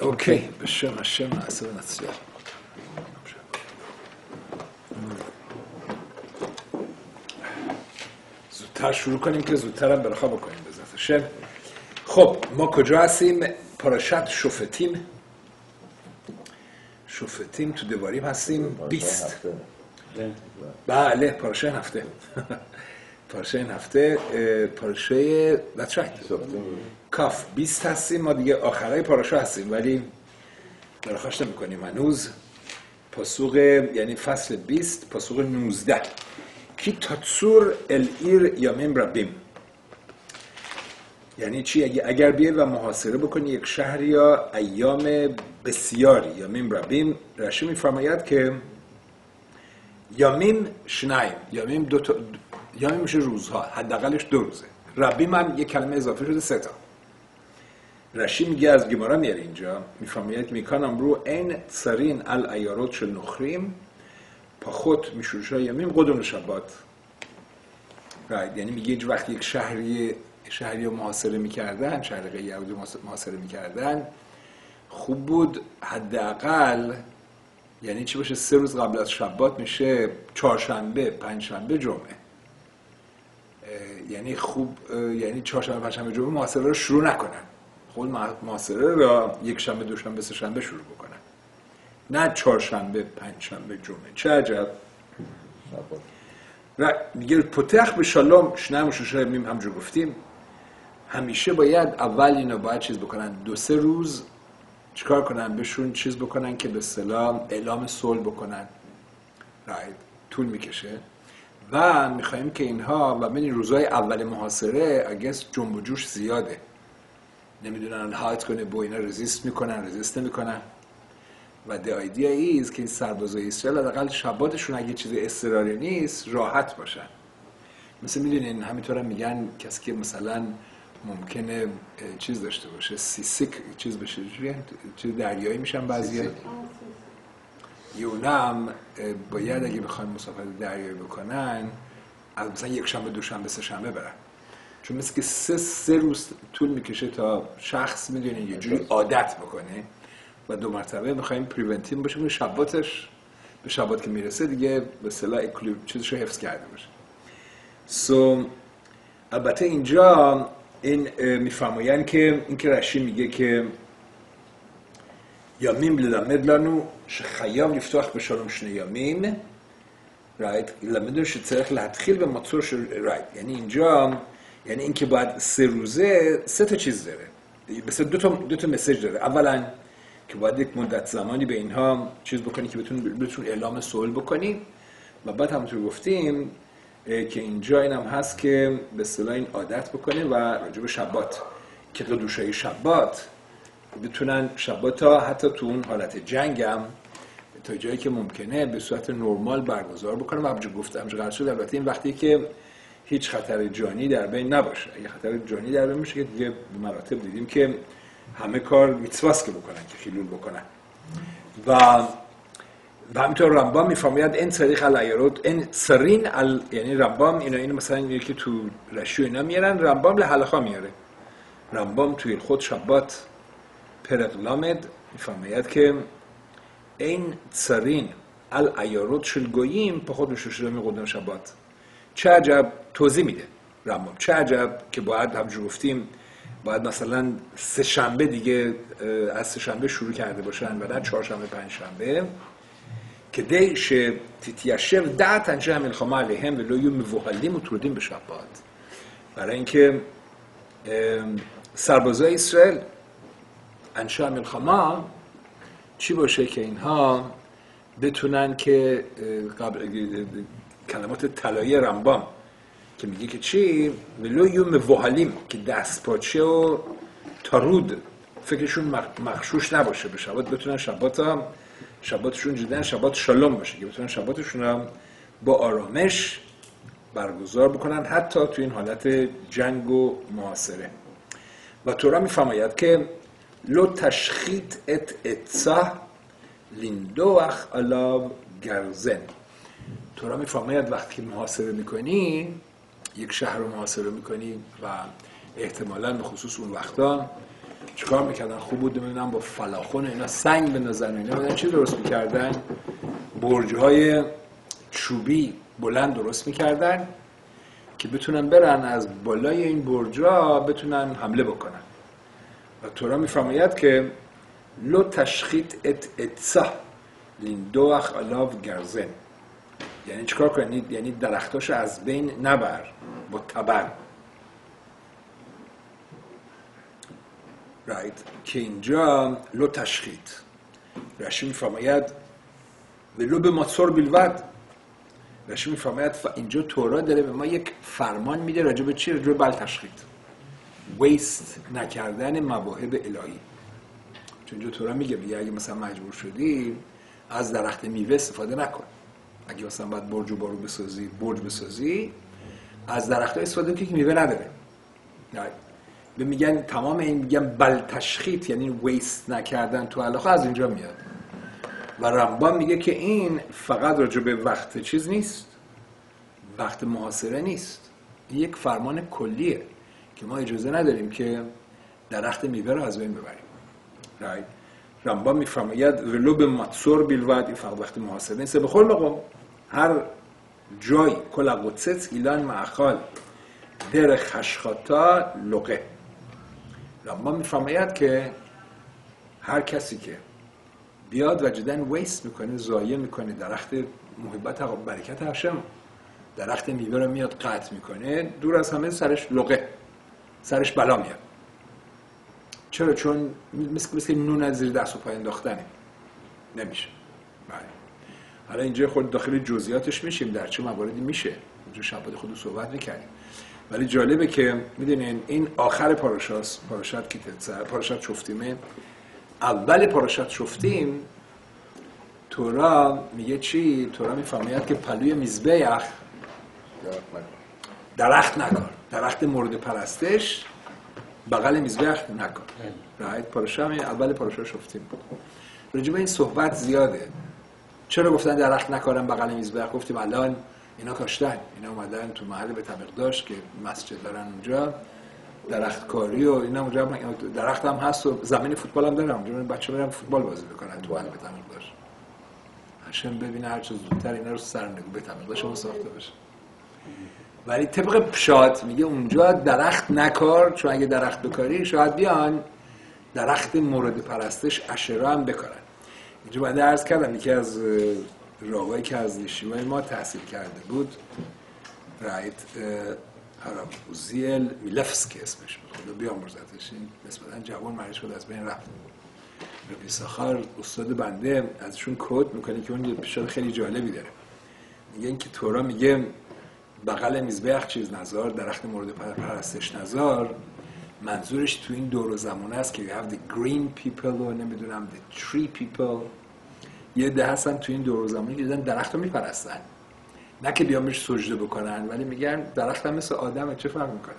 אוקיי, בשם השם נעשה ונצליח. زودتر شروع کنیم که زودتر هم برخوا بکنیم بذات השם. خب ما کجا هستیم؟ پاراشت شفتیم شفتیم تو دواریم هستیم بیست بله پاراشا این هفته پاراشا این هفته that's right כ بیست هستیم ما دیگه آخرای פרשה هستیم ولی درخواست نمی کنیم هنوز פסוק یعنی فصل بیست פסוק نوزده. כי תצור אל עיר ימים רבים؟ یعنی چی؟ اگر بیای و محاصره بکنی یک شهر با ایام بسیاری ימים רבים رشی میفرماید که ימים שנים ימים دو تا یامیم میشه روزها حداقلش دو روزه. ربیم هم یک کلمه اضافه شده سه تا. رشی میگه از گمارا میاره اینجا. میفرماید میکان امرو این سرین ال ایارات של نخریم پاخوت میشوشا یمیم قدوم شبات. Right. یعنی میگه هیچ وقت یک شهری شهری رو محاصره می‌کردن شهر یهودی محاصره می‌کردن خوب بود. حداقل یعنی چی باشه؟ سه روز قبل از شبات میشه چهارشنبه پنجشنبه جمعه. یعنی خوب یعنی چهارشنبه پنجشنبه جمعه محاصره رو شروع نکنن. خود محاصره را یک شنبه دوشنبه سه شنبه شروع بکنن. نه چهارشنبه پنجشنبه جمعه. چه عجب. و میگه پتخ به شالوم شنم میم همجور گفتیم. همیشه باید اول اینا باید چیز بکنن. دو سه روز چیکار کنن؟ بهشون چیز بکنن که به سلام اعلام صلح بکنن. راید طول می‌کشه. و می‌خوایم که اینها و ببین روزهای اول محاصره اگس جنب و جوش زیاده. نمی‌دونن هایت کنه با اینا رزیست می‌کنن رزیست نمی‌کنن. و the idea is که این سربازای اسرائیل حداقل شباتشون اگه چیز اضطراری نیست راحت باشن. مثل می‌دونین همینطور هم میگن کسی که مثلا ممکنه چیز داشته باشه seasick چیز بشه چی- چیز دریایی میشن بعضی یونا هم اه، باید اگه بخوان مسافرت دریایی بکنن از مثلا یک شنبه دوشنبه سه شنبه برن چون مثل که سه سه روز طول می‌کشه تا شخص می‌دونه یه جوری عادت بکنه و دو مرتبه می‌خوایم preventive باشه که שבת ش به שבת که می‌رسه دیگه به اصطلاح اکلو چیزش رو حفظ کرده باشه سو البته اینجا این اه، میفرمایند که این که رشی میگه که ימים ללמד לנו שחייב לפתוח בשלום שני ימים, right? ללמד לנו שצריך להתחיל במצור של right. یعنی اینجا یعنی اینکه باید سه روزه سه تا چیز داره مثل دو تا دو تا مسیج داره اولا که باید یک مدت زمانی به اینها چیز بکنی که بتون بتون اعلام صلح بکنی و بعد همونطور گفتیم اه، که اینجا این هم هست که به اصطلاح این عادت بکنه و راجع به شبات که دوشای شبات بتونن شبات ها حتی تو اون حالت جنگ تا جایی که ممکنه به صورت نرمال برگزار بکنم. همجور گفتم قرار شد. البته این وقتی که هیچ خطر جانی در بین نباشه. اگه خطر جانی در بین میشه که دیگه به مراتب دیدیم که همه کار میتواست که بکنن که خیلول بکنن. و و همینطور رمبام میفرماید این طریق الایرود این سرین ال... یعنی رمبام اینا این مثلا اینه که تو رشو اینا میارن رمبام لحلقا میاره. رمبام توی خود شبات پرق لامد میفرماید که این سرین الایارود شل گوییم په خود شده می قدام شبات چه عجب توضیح میده رمبام چه عجب که باید همجور گفتیم باید مثلا سه شنبه دیگه اه، از سه شنبه شروع کرده باشن و نه چهارشنبه پنج شنبه כדי שתתיישב דעת אנשי המלחמה עליהם ולא יהיו מבוהלים וטרודים בשבת. برای اینکه ام، سربازای اسرائیل انشا ملخما چی باشه که اینها بتونن که قبل کلمات طلایی رمبام که میگه که چی ولو یو موهلیم که دست پاچه و تارود فکرشون مخ- مخشوش نباشه به شبات بتونن شبات هم شباتشون جدن شبات شالوم باشه که بتونن شباتشون هم با آرامش برگزار بکنن حتی تو این حالت جنگ و محاصره و تورا میفرماید که تشخیط ات اتسا لیندوخ علاب گرزن تورا میفرماید وقتی که محاصره می‌کنی یک شهر رو محاصره می‌کنی و احتمالا به خصوص اون وقتا چیکار می‌کردن خوب بود نمی‌دونم با فلاخون اینا سنگ بندازن اینا بودن چی درست می‌کردن برج های چوبی بلند درست می‌کردن که بتونن برن از بالای این برج ها بتونن حمله بکنن و تورا میفرماید که لو تشخیط ات اتسا لیندوخ الاو گرزن یعنی چیکار کنید یعنی درختاشو از بین نبر با تبر رایت که اینجا لو تشخیط رشی میفرماید لو به مصور بلود رشی میفرماید اینجا تورا داره به ما یک فرمان میده راجع به چی راجع به بل تشخیط ویست نکردن مواهب الهی. چون اینجا تورا میگه میگه اگه مثلا مجبور شدی از درخت میوه استفاده نکن. اگه مثلا باید برج و بارو بسازی برج بسازی از درخت استفاده که میوه نداره. به میگن تمام این میگن بل تشخیط یعنی ویست نکردن تو علاقه از اینجا میاد. و رمبان میگه که این فقط راجع به وقت چیز نیست. وقت محاصره نیست. یک فرمان کلیه. که ما اجازه نداریم که درخت میوه رو از بین ببریم. رایت رمبان میفرماید ولو به متصور بیلود این فقط وقت محاصره نیست. به خور هر جای کل قدست ایلان معخال در خشخاتا لقه رمبان میفرماید که هر کسی که بیاد و جدن ویست می‌کنه زایه می‌کنه درخت محبت برکت هشم درخت میوه رو میاد قطع می‌کنه دور از همه سرش لقه سرش بلا میاد. چرا؟ چون مثل مثل نون از زیر دست و پای انداختنه. نمیشه. بله. حالا اینجا خود داخل جزئیاتش میشیم. در چه مواردی میشه؟ اینجا شبات خود صحبت می‌کردیم. ولی جالبه که می‌دونین این آخر پاراشاست پاراشات کیتتسر پاراشات شفتیمه اول پاراشات شفتیم تورا میگه چی؟ تورا می‌فهمید که پلوی میزبیخ درخت نکار درخت مورد پرستش بغل میزبخ نکن. رایت پاراشا همین اول پاراشا شفتیم. رجوع این صحبت زیاده. چرا گفتن درخت نکارن بغل میزبخ گفتیم الان اینا کاشتن. اینا اومدن تو محل به طبق داشت که مسجد دارن اونجا. درخت کاری و اینا اونجا درخت هم هست و زمین فوتبال هم دارن. اونجا بچه برن فوتبال بازی بکنن تو محل به طبق داشت. هشم ببینه هر چه زودتر اینا رو سر نگو. به طبق داشت ساخته بشه ولی طبق پشات میگه اونجا درخت نکار چون اگه درخت بکاری شاید بیان درخت مورد پرستش اشرا هم بکارن. اینجا من عرض کردم یکی از راهایی که از نیشیمای ما تحصیل کرده بود رایت هرابوزیل میلفسکی اسمش بود. خدا بیامرزتش. این نسبتا جوان مریض شد از بین رفت. ربی ساخار استاد بنده ازشون کد می‌کنه که اون یه خیلی جالبی داره. میگه اینکه تورا میگه بغل میزبخ چیز نظار درخت مورد پرستش نظار منظورش تو این دور و زمانه است که you have the green people و نمی‌دونم the tree people. یه ده هستن تو این دور و زمانی که درخت رو میپرستن. نه که بیامش سجده بکنن ولی میگن درخت هم مثل آدم چه فرق می‌کنه؟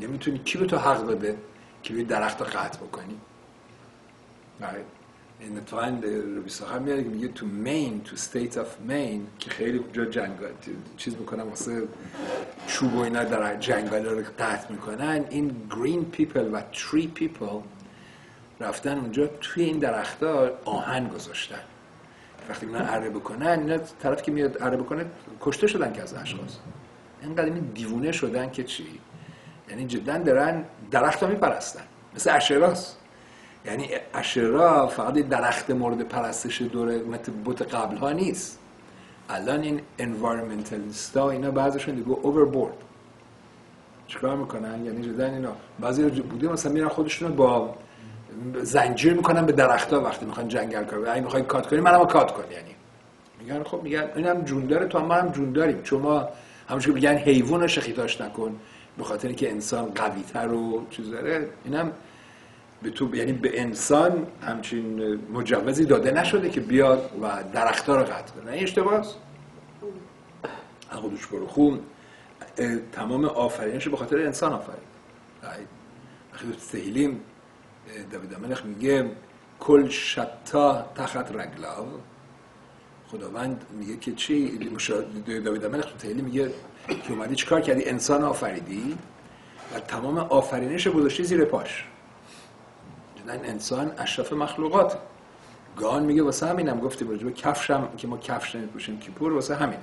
نمی‌تونی کی به تو حق بده که به درخت رو قطع بکنی؟ بله. این اتفاقا روی ساخر میاد که میگه تو Maine تو state of Maine که خیلی جا جنگل چیز می‌کنن واسه چوب و اینا در جنگل رو قطع می‌کنن. این green people و tree people رفتن اونجا توی این درختها آهن گذاشتن. وقتی اینا اره بکنن اینا طرف که میاد اره بکنه کشته شدن که از اشخاص. اینقدر این دیوونه شدن که چی؟ یعنی جدا دارن درخت ها میپرستن. مثل اشراست یعنی اشرا فقط درخت مورد پرستش دور بوت قبل ها نیست. الان این انوایرمنتالیست ها اینا بعضشون دیگه اووربورد چیکار می‌کنن؟ یعنی جدا اینا؟ بعضی بوده مثلا میرن خودشون با زنجیر می‌کنن به درختها وقتی می‌خوان جنگل کنن. اگه می‌خوای کات کنی منم کات کن یعنی. میگن خب میگن اینم جون داره تو هم ما هم جون داریم. چون ما همونش میگن حیوان شخیتاش نکن به خاطر که انسان قوی تر و چیز داره. اینم به تو یعنی به انسان همچین مجوزی داده نشده که بیاد و درختها رو قطع کنه. این اشتباهست حقودش برو خون تمام آفرینش به خاطر انسان آفرین وقتی تو تهیلیم داوید ملخ میگه کل شتا تخت رگلاو. خداوند میگه که چی؟ داوید ملخ تو تهیلیم میگه که اومدی چیکار کردی؟ انسان آفریدی و تمام آفرینش گذاشتی زیر پاش. انسان اشرف مخلوقات. گان میگه واسه همینم گفتیم به کفشم که ما کفش نمیپوشیم کیپور واسه همینه.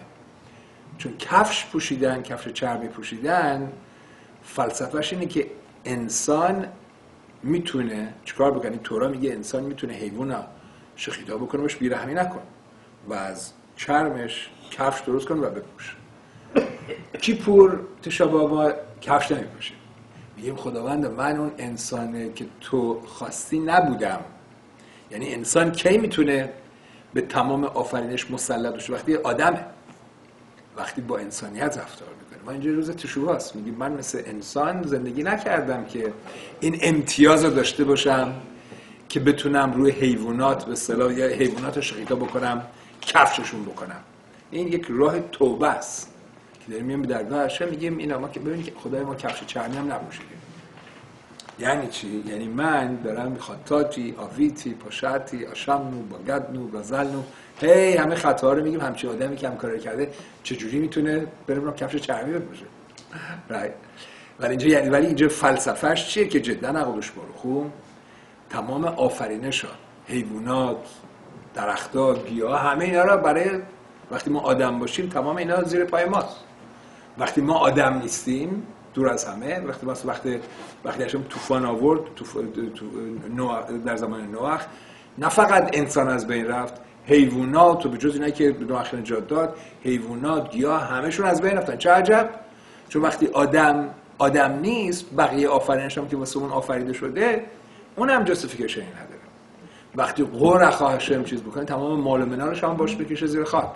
چون کفش پوشیدن کفش چرمی پوشیدن فلسفهش اینه که انسان می‌تونه چیکار بکنه؟ تورا میگه انسان می‌تونه حیوان شخیدا بکنه باش بیرحمی نکن و از چرمش کفش درست کن و بپوش کیپور تشابابا کفش نمیپوشه. میگیم خداوند من اون انسانه که تو خواستی نبودم. یعنی انسان کی می‌تونه به تمام آفرینش مسلط بشه وقتی آدمه وقتی با انسانیت رفتار می‌کنه. ما اینجا روز تشوه هست میگیم من مثل انسان زندگی نکردم که این امتیاز رو داشته باشم که بتونم روی حیوانات به صلاح یا حیوانات شقیقه بکنم کفششون بکنم. این یک راه توبه است. داریم میام به درگاه میگیم اینا ما که ببینید که خدای ما کفش چرمی هم نپوشیدیم یعنی چی؟ یعنی من دارم خطاتی، آویتی، پاشتی، آشمنو، باگدنو، گازلنو هی همه خطاها رو میگیم همچی آدمی که هم کار کرده چجوری می‌تونه بریم کفش چرمی بپوشه right. ولی اینجا یعنی ولی اینجا فلسفهش چیه که جدا عقلش خوب تمام آفرینش ها حیوانات درختها گیاه همه اینا را برای وقتی ما آدم باشیم تمام اینا زیر پای ماست. وقتی ما آدم نیستیم دور از همه وقتی ما وقتی وقتی طوفان آورد در زمان نوح نه فقط انسان از بین رفت حیوانات و به جز اینایی که نوح نجات داد حیوانات گیاه همشون از بین رفتن. چه عجب؟ چون وقتی آدم آدم نیست بقیه آفرینش هم که واسه اون آفریده شده اون هم جستیفیکیشن نداره. وقتی قرع هاشم چیز بکنه تمام مال منالش هم باش بکشه زیر خاک.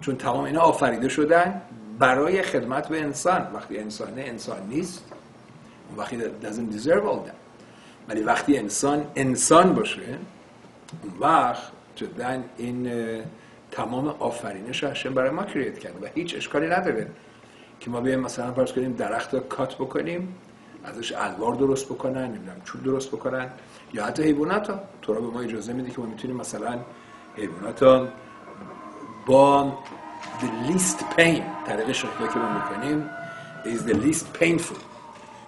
چون تمام اینا آفریده شدن برای خدمت به انسان. وقتی انسانه انسان نیست وقتی doesn't deserve all that. ولی وقتی انسان انسان باشه اون وقت جدا این تمام آفرینش هاشم برای ما کریت کرد و هیچ اشکالی نداره که ما بیایم مثلا فرض کنیم درخت رو کات بکنیم ازش الوار درست بکنن نمی‌دونم چوب درست بکنن یا حتی حیوانات ها تو را به ما اجازه میده که ما می‌تونیم مثلا حیوانات با the least pain طریق شکلی که ما می‌کنیم is the least painful.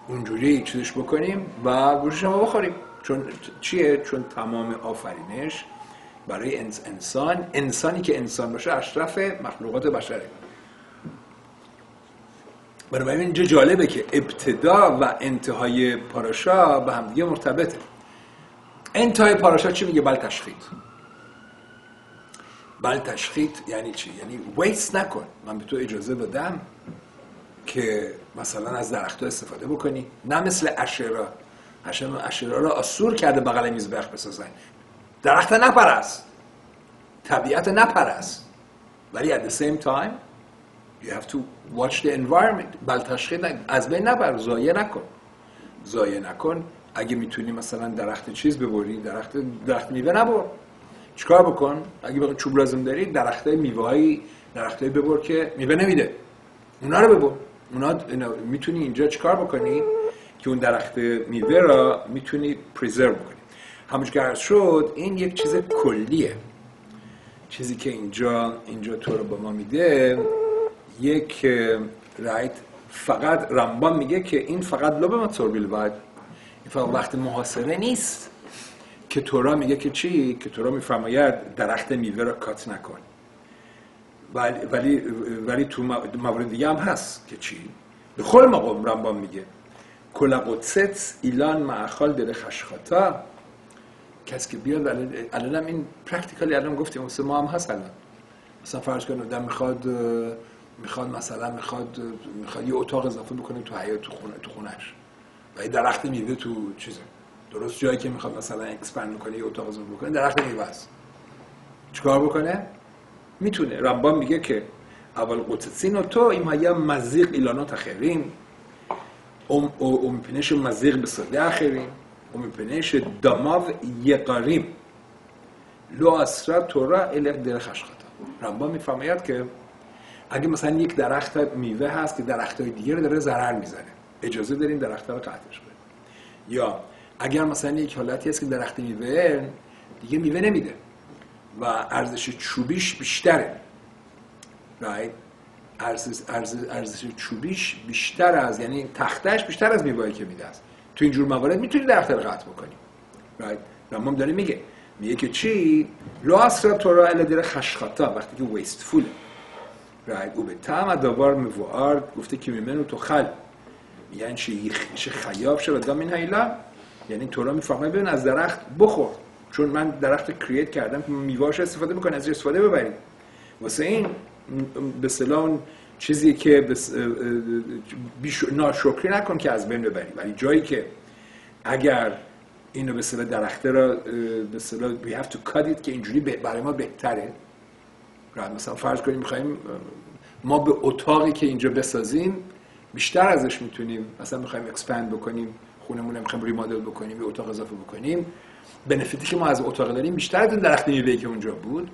اونجوری چیزش بکنیم و گوشش ما بخوریم. چون چیه؟ چون تمام آفرینش برای انسان انسانی که انسان باشه اشرف مخلوقات بشره. بنابراین اینجا جالبه که ابتدا و انتهای پاراشا به هم دیگه مرتبطه. انتهای پاراشا چی میگه؟ بل تشخیط بل تشخیط یعنی چی؟ یعنی ویست نکن. من به تو اجازه دادم که مثلا از درخت استفاده بکنی. نه مثل اشرا اشرا را آسور کرده بغل میزبخ بسازن. درخت نپرست. طبیعت نپرست. ولی at the same time you have to watch the environment. بل تشخیص از بین نبر. زایه نکن. زایه نکن. اگه می‌تونی مثلا درخت چیز ببری درخت درخت میوه نبر. چیکار بکن؟ اگه بخوای چوب لازم داری درخت میوه های درخت ببر که میوه نمیده. اونا رو ببر. اونا می‌تونی اینجا چیکار بکنی؟ که اون درخت میوه را می‌تونی پریزرو بکنی. همونش شد این یک چیز کلیه. چیزی که اینجا اینجا تو رو با ما میده یک رایت فقط رمبان میگه که این فقط لب ما توربیل باید. این فقط وقت محاصره نیست. که تورا میگه که چی؟ که تورا میفرماید درخت میوه را کات نکن. ولی, ولی, ولی تو موارد دیگه هم هست که چی؟ בכל מקום رمبان میگه. כל הקוצץ אילן מאכל דרך השחתה. کسی که بیاد الان این practically الان گفتیم واسه ما هم هست الان. مثلا فرض کنید می‌خواد می‌خواد مثلا می‌خواد می‌خواد یه اتاق اضافه بکنه تو حیات تو خونه تو خونش و یه درخت میوه تو چیزه. درست جایی که می‌خواد مثلا expand کنه یه اتاق اضافه بکنه درخت میوه است. چیکار بکنه؟ می‌تونه. ربان میگه که اول قدسین و تو این هیا مزیق ایلانات اخرین. ام ام پنش مزیق به صده اخرین. ام پنش دماو یقاریم. لو اسرا تورا الک در خشختا رمبان میفرماید که اگه مثلا یک درخت میوه هست که درخت های دیگه رو داره ضرر می‌زنه. اجازه داریم درخت رو قطعش کنیم یا اگر مثلا یک حالتی هست که درخت میوه دیگه میوه نمیده و ارزش چوبیش بیشتره. Right? ارزش, چوبیش بیشتر از یعنی تختش بیشتر از میوهی که میده است. تو اینجور موارد می‌تونی درخت رو قطع بکنی. Right? رمام داره میگه میگه که چی؟ لو اصرا تو را داره خشخطا وقتی که ویستفوله right? او به تعم دوبار موارد گفته که میمنو تو خل. یعنی چی خیاب شد. و این هیلا. یعنی تو را می‌فهمه ببین از درخت بخور. چون من درخت کریت کردم که میواش استفاده می‌کنه از استفاده ببرید واسه این به اون چیزی که ناشکری نکن که از بین ببری. ولی جایی که اگر اینو به اصطلاح درخته را به اصطلاح we have to cut it که اینجوری برای ما بهتره. مثلا فرض کنیم می‌خوایم ما به اتاقی که اینجا بسازیم بیشتر ازش می‌تونیم مثلا می‌خوایم اکسپند بکنیم. خونمون می‌خوایم ریمادل بکنیم به اتاق اضافه بکنیم. بنفیتی که ما از اتاق داریم بیشتر از اون درخت میوه که اونجا بود.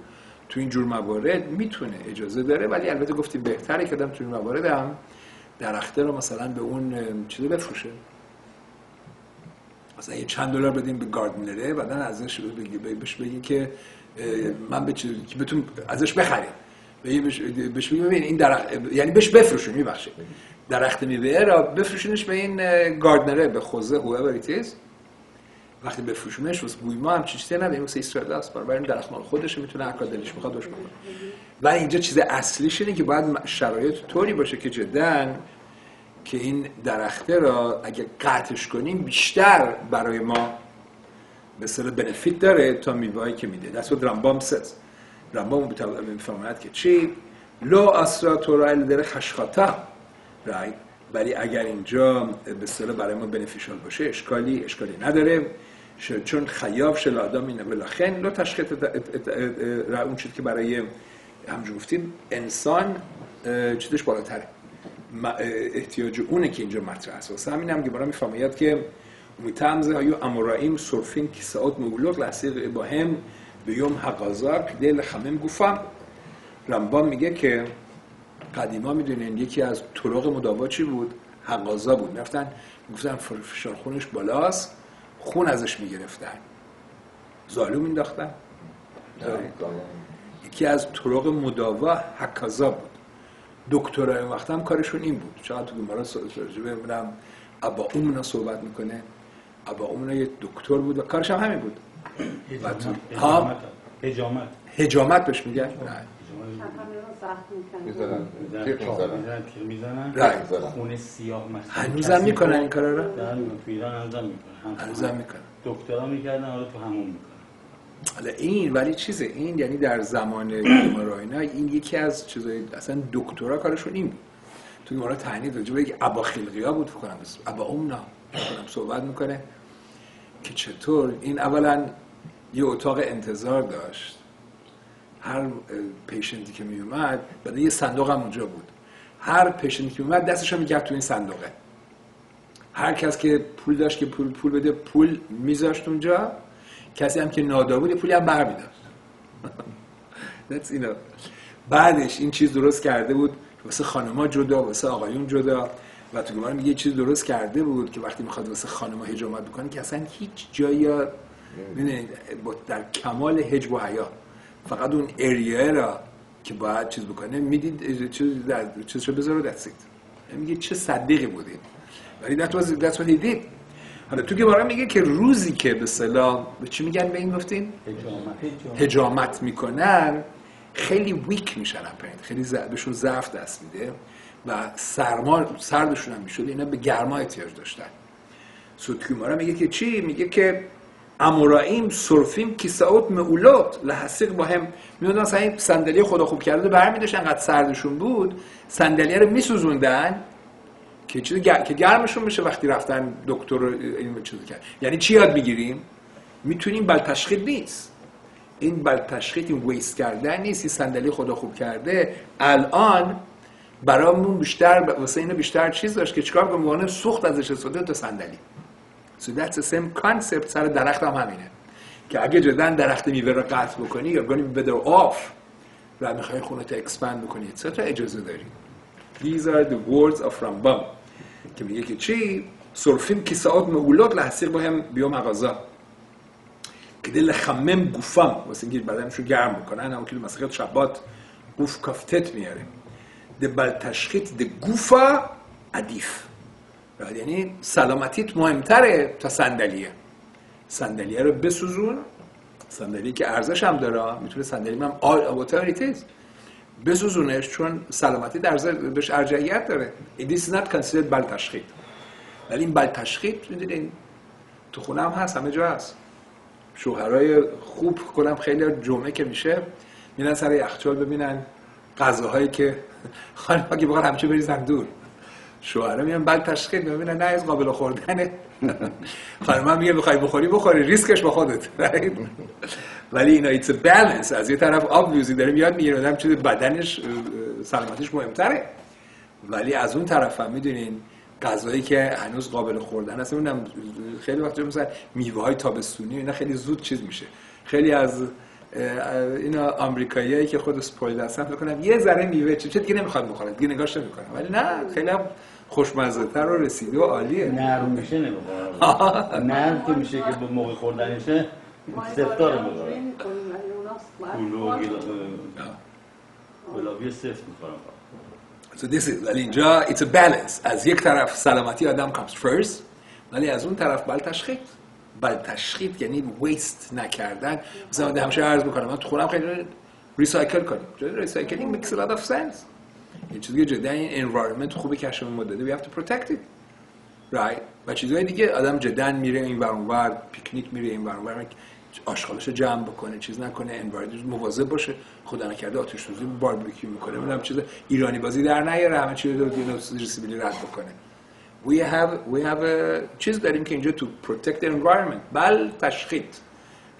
تو این جور موارد می‌تونه اجازه داره ولی البته گفتیم بهتره که تو این موارد هم درخته رو مثلا به اون چیزی بفروشه. مثلا یه چند دلار بدیم به گاردنره بعدا ازش بهش بگی که من به چیزی که بتون ازش بخریم. بهش ببین این درخت یعنی بهش بفروشون میبخشه درخت میوه را بفروشونش به این گاردنره به خوزه whoever it وقتی بفروشونش واسه بوی ما هم چیزی نداریم واسه اسرائیل است برای این درخت مال خودش می‌تونه هر دلش می‌خواد بکنه. و اینجا چیز اصلیش اینه که باید شرایط طوری باشه که جدا که این درخته را اگه قطعش کنیم بیشتر برای ما سر بنفیت داره تا میوهایی که میده. دست رمبام سز رمبام می‌فهمد که چی؟ لو اسرا تو را داره خشخاتا. رای ولی اگر اینجا به صلاح برای ما بنفیشال باشه اشکالی اشکالی نداره. چون خیاب شل آدم اینه. ولاخن لو تشخیط اون چیزی که برای همجور گفتیم انسان چیزش بالاتره. احتیاج اونه که اینجا مطرح است. واسه همین هم گبارا می‌فهمید که میتمزه هایو امورائیم سرفین کساعت مولوک لحصیق اباهم به یوم حقازا دل خمم گفتم رمبان میگه که قدیما می‌دونین یکی از طرق مداوا چی بود؟ حقازا بود. می‌رفتن می‌گفتن فشار خونش بالاست خون ازش می‌گرفتن. ظالم مینداختن. یکی از طرق مداوا حقازا بود. دکترای اون وقت هم کارشون این بود. چقدر تو گمارا ببینم ابا اومنا صحبت می‌کنه. ابا اومنا یه دکتر بود و کارش هم همین بود. هجامت. هجامت. هجامت بهش میگن. نه می‌زنن خون سیاه هنوزم می‌کنن این کارا رو تو ایران هنوزم می‌کنن دکترها می‌کردن حالا تو همون می‌کنن حالا این ولی چیزه این یعنی در زمان بیماراینا این یکی از چیزای اصلا دکترا کارشون این بود تو گمارا تعنید راجع به ابا خلقیا بود فکر کنم ابا اومنا صحبت می‌کنه که چطور این اولا یه اتاق انتظار داشت هر پیشنتی که می اومد بعد یه صندوق هم اونجا بود. هر پیشنتی که اومد دستش رو می‌کرد تو این صندوقه. هر کس که پول داشت که پول پول بده پول میذاشت اونجا. کسی هم که نادار بود پولی هم بر میداشت بعدش این چیز درست کرده بود واسه خانما جدا واسه آقایون جدا. و تو گمان میگه چیز درست کرده بود که وقتی می‌خواد واسه خانما هجامت بکنه که اصلا هیچ جایی در کمال هجب و حیا. فقط اون اریه را که باید چیز بکنه می‌دید چیز چیز رو بذاره دستید. میگه چه صدیقی بودید ولی that was, that's what he did. حالا تو که برای میگه که روزی که به صلاح به چی میگن به این گفتیم؟ هجامت هجامت می‌کنن. خیلی ویک میشن اپرنت خیلی بهشون ضعف دست میده و سرما سردشون هم می‌شد. اینا به گرما احتیاج داشتن. سوتکیمارا میگه که چی؟ میگه که امورائیم سرفیم کیساوت مولوت لحسیق با هم میوندن این صندلی خدا خوب کرده برمی داشتن انقدر سردشون بود صندلی رو میسوزوندن که چیز گر... که گرمشون بشه وقتی رفتن دکتر این چیز کرد. یعنی چی یاد می‌گیریم؟ می‌تونیم بل تشخیص نیست. این بل تشخیص این ویست کردن نیست. این صندلی خدا خوب کرده. الان برامون بیشتر واسه اینو بیشتر چیز داشت که چیکار کنیم؟ سوخت ازش استفاده تا صندلی. So that's the same concept سر درخت هم همینه. که اگه جدا درخت میوه رو قطع بکنی یا گانی better off و می‌خوای خونه تا اکسپند بکنی تا اجازه داری؟ These are the words of Rambam که میگه که چی؟ سرفیم کساعت مولات لحصیق با هم بیام مغازه. که دل خمم گوفم. واسه اینکه بدنشو گرم بکنن همون که مسخیت شبات گوف کفتت میاره. ده بل تشخیط ده گوفا عدیف. یعنی سلامتیت مهمتره تا صندلیه. صندلی رو بسوزون. صندلی که ارزش هم داره می‌تونه صندلی it is. بسوزونش چون سلامتی در بهش ارجحیت داره. It is not بل تشخیط ولی این بل تشخیط می‌دونین تو خونه هم هست همه جا هست. شوهرای خوب کنم خیلی جمعه که میشه میرن سر یخچال ببینن غذاهایی که خانم که بخواد همچه بریزن دور. شوهرها میان بعد تشخیص می‌بینن نه از قابل خوردنه. خانم میگه بخوای بخوری بخوری ریسکش با خودت. ولی اینا ایتس بالانس از یه طرف obviously داره میاد میگه آدم چیز بدنش سلامتیش مهمتره. ولی از اون طرف هم می‌دونین غذایی که هنوز قابل خوردن هست می‌دونم خیلی وقت مثلا میوه های تابستونی اینا خیلی زود چیز میشه. خیلی از اینا آمریکاییایی که خود اسپویل هستن فکر کنم یه ذره میوه چه دیگه نمی‌خواد بخوره دیگه نگاش نمی‌کنه ولی نه خیلی خوشمزه تر و رسیده و عالیه. نرم میشه نمی‌خوره نرم که میشه که به موقع خوردنشه سفتار رو گلابی سفت می‌خورم So this is, ولی اینجا it's a balance. از یک طرف سلامتی آدم comes first ولی از اون طرف בל תשחית. בל תשחית یعنی waste نکردن. مثلا من همیشه عرض می‌کنم من تو خونم خیلی recycle کنیم. recycling makes a lot of sense. یه چیزی جدا این environment خوبی که השם داده we have to protect it. Right? و چیزهای دیگه آدم جدا میره این ور پیکنیک میره این ور آشغالش رو جمع بکنه چیز نکنه environment مواظب باشه. خدا نکرده آتش سوزی باربیکیو می‌کنه. من چیز ایرانی بازی در نیاره همه چیز رو دیگه رد بکنه. We have we have a چیز داریم که اینجا تو the environment. בל תשחית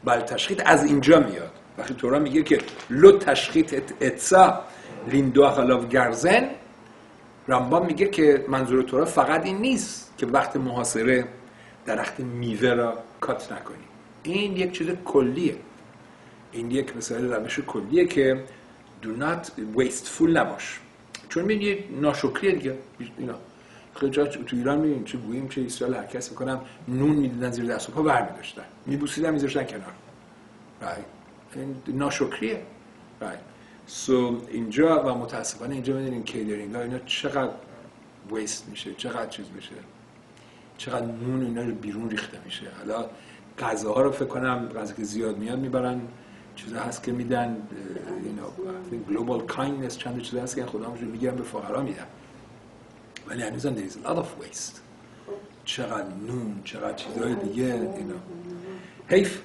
בל תשחית از اینجا میاد. وقتی תורה میگه که לא תשחית את עצה לנדוח עליו גרזן رمبان میگه که منظور תורה فقط این نیست که وقت محاصره درخت میوه را کات نکنی. این یک چیز کلیه. این یک مثال روش کلیه که do not wasteful نباش. چون میگه ناشکریه دیگه. اینا. خیلی جا تو ایران می‌بینیم چه گوییم چه ایستال هر کس می‌کنم. نون می‌دیدن زیر دست و پا بر میداشتن میبوسیدن میذاشتن کنار. right. این ناشکریه. right. So اینجا و متاسفانه اینجا می‌دونیم کیدرینگ ها اینا چقدر ویست میشه چقدر چیز میشه. چقدر نون اینا رو بیرون ریخته میشه. حالا غذاها رو فکر کنم غذا که زیاد میاد می‌برن چیزا هست که میدن global kindness چند چیزا هست که خدا می‌گیرن به فقرا میدن. ولی هنوز هم a lot of waste. چقدر نون چقدر چیزهای دیگه اینا حیف.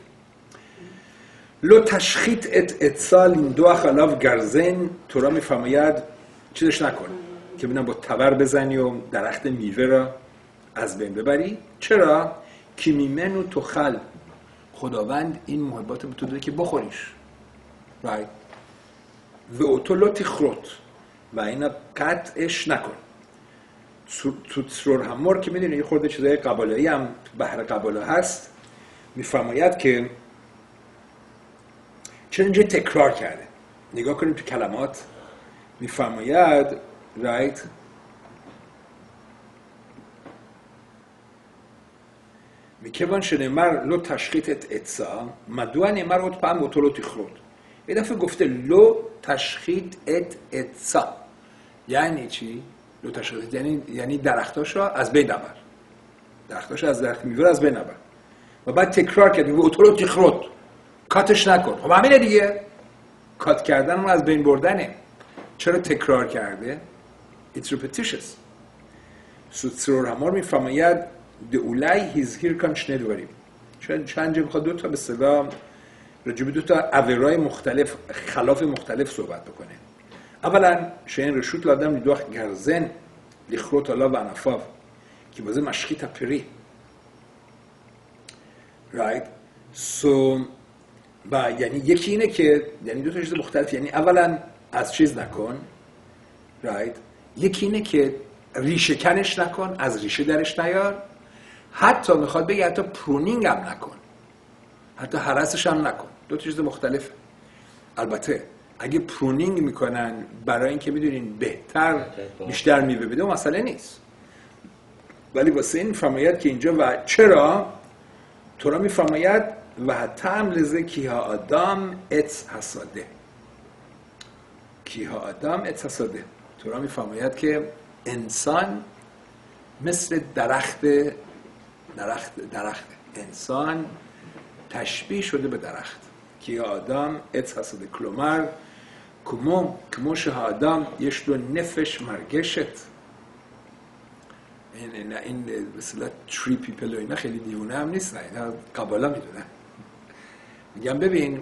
لو تشخیط ات اتصال این دو خلاف گرزن تو را میفرماید چیزش نکن که بینم با تبر بزنی و درخت میوه را از بین ببری چرا؟ که میمن و خل خداوند این محبات به تو داده که بخوریش right. و اوتو تخروت و اینا قطعش نکن تو ترور همور که می‌دونی یه خورده چیزای قبالایی هم بحر قباله هست میفرماید که چرا اینجا تکرار کرده نگاه کنیم تو کلمات میفرماید رایت מכיוון שנאמר לא תשחית את עצה, מדוע נאמר עוד פעם אותו לא תכרות? یه دفعه گفته لو تشخیط ات اتسا یعنی چی؟ لو تشخیط یعنی یعنی درختاشو از بین نبر درختاشو از درخت میوه از بین نبر و بعد تکرار کرد میگه اتو رو تخرط کاتش نکن. خب همینه دیگه. کات کردن رو از بین بردنه. چرا تکرار کرده؟ It's repetitious. سوتسرور همار میفرماید دولای هیزگیر کن شنه دواریم چون چند جا می‌خواد دو تا به صدا راجب دو تا اورای مختلف خلاف مختلف صحبت بکنه. اولا شین رشوت لادم لیدوخ گرزن لیخروت الله و انفاف که بازه مشخی پری right. So و یعنی یکی اینه که یعنی دو تا چیز مختلف یعنی اولا از چیز نکن right یکی اینه که ریشه کنش نکن از ریشه درش نیار. حتی می‌خواد بگه حتی پرونینگ هم نکن. حتی حرسش هم نکن. دو چیز مختلف. البته اگه پرونینگ می‌کنن برای اینکه می‌دونین بهتر بیشتر میوه بده مسئله نیست. ولی واسه این فرماید که اینجا و چرا؟ تو را میفرماید و تم لزه کیها آدم ات حساده. کیها آدم اتس حساده. تورا میفرماید که انسان مثل درخت درخت درخت. انسان تشبیه شده به درخت. כי האדם עץ השדה. כלומר כמו כמו שאדם יש לו נפש מרגשת. این این اصطلاح tree people و اینا خیلی دیونه هم نیستن اینا קבלה می‌دونن. میگم ببین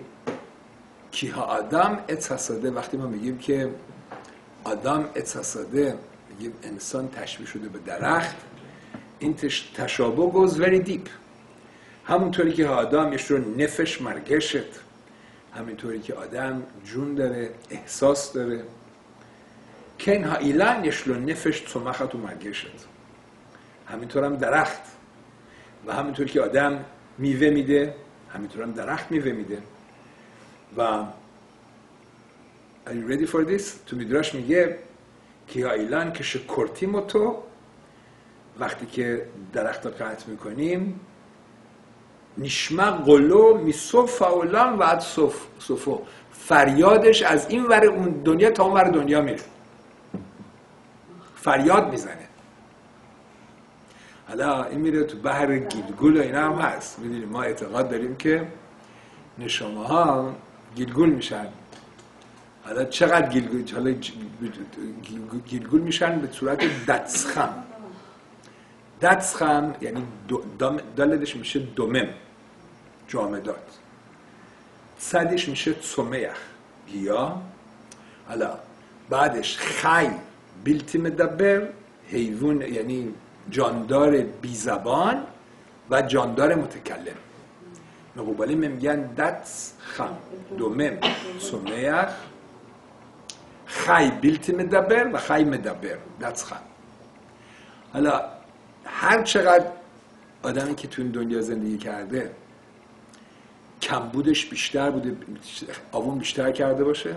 כי האדם עץ השדה وقتی ما میگیم که האדם עץ השדה میگیم انسان تشبیه شده به درخت. این تشابه goes very deep. همونطوری که آدم یه نفش مرگشت. همینطوری که آدم جون داره احساس داره. کن ها ایلن یشلو نفش چمخت و مرگشت. همینطور هم درخت. و همینطور که آدم میوه میده. همینطور هم درخت میوه میده. و Are you ready for this? تو میدراش میگه که ایلان که شکرتیم و تو وقتی که درخت رو قطع می‌کنیم نشمه قلو میصف اولان و عد صفو. فریادش از این ور اون دنیا تا اون ور دنیا میره. فریاد می‌زنه. حالا این میره تو بحر گیلگول و اینا هم هست. می‌دونیم ما اعتقاد داریم که نشامه ها گیلگول میشن. حالا چقدر گیلگول حالا گیلگول میشن به صورت دتسخم دتسخم یعنی دالدش میشه دومم جامدات صدش میشه سمیخ گیا. حالا بعدش خی بیلتی مدبر حیوان یعنی جاندار بی زبان و جاندار متکلم. مقوبالی میگن دتس خم. دومم سمیخ. خی بیلتی مدبر و خی مدبر. دتس خم. حالا هر چقدر آدمی که تو این دنیا زندگی کرده کمبودش بیشتر بوده آوون بیشتر کرده باشه.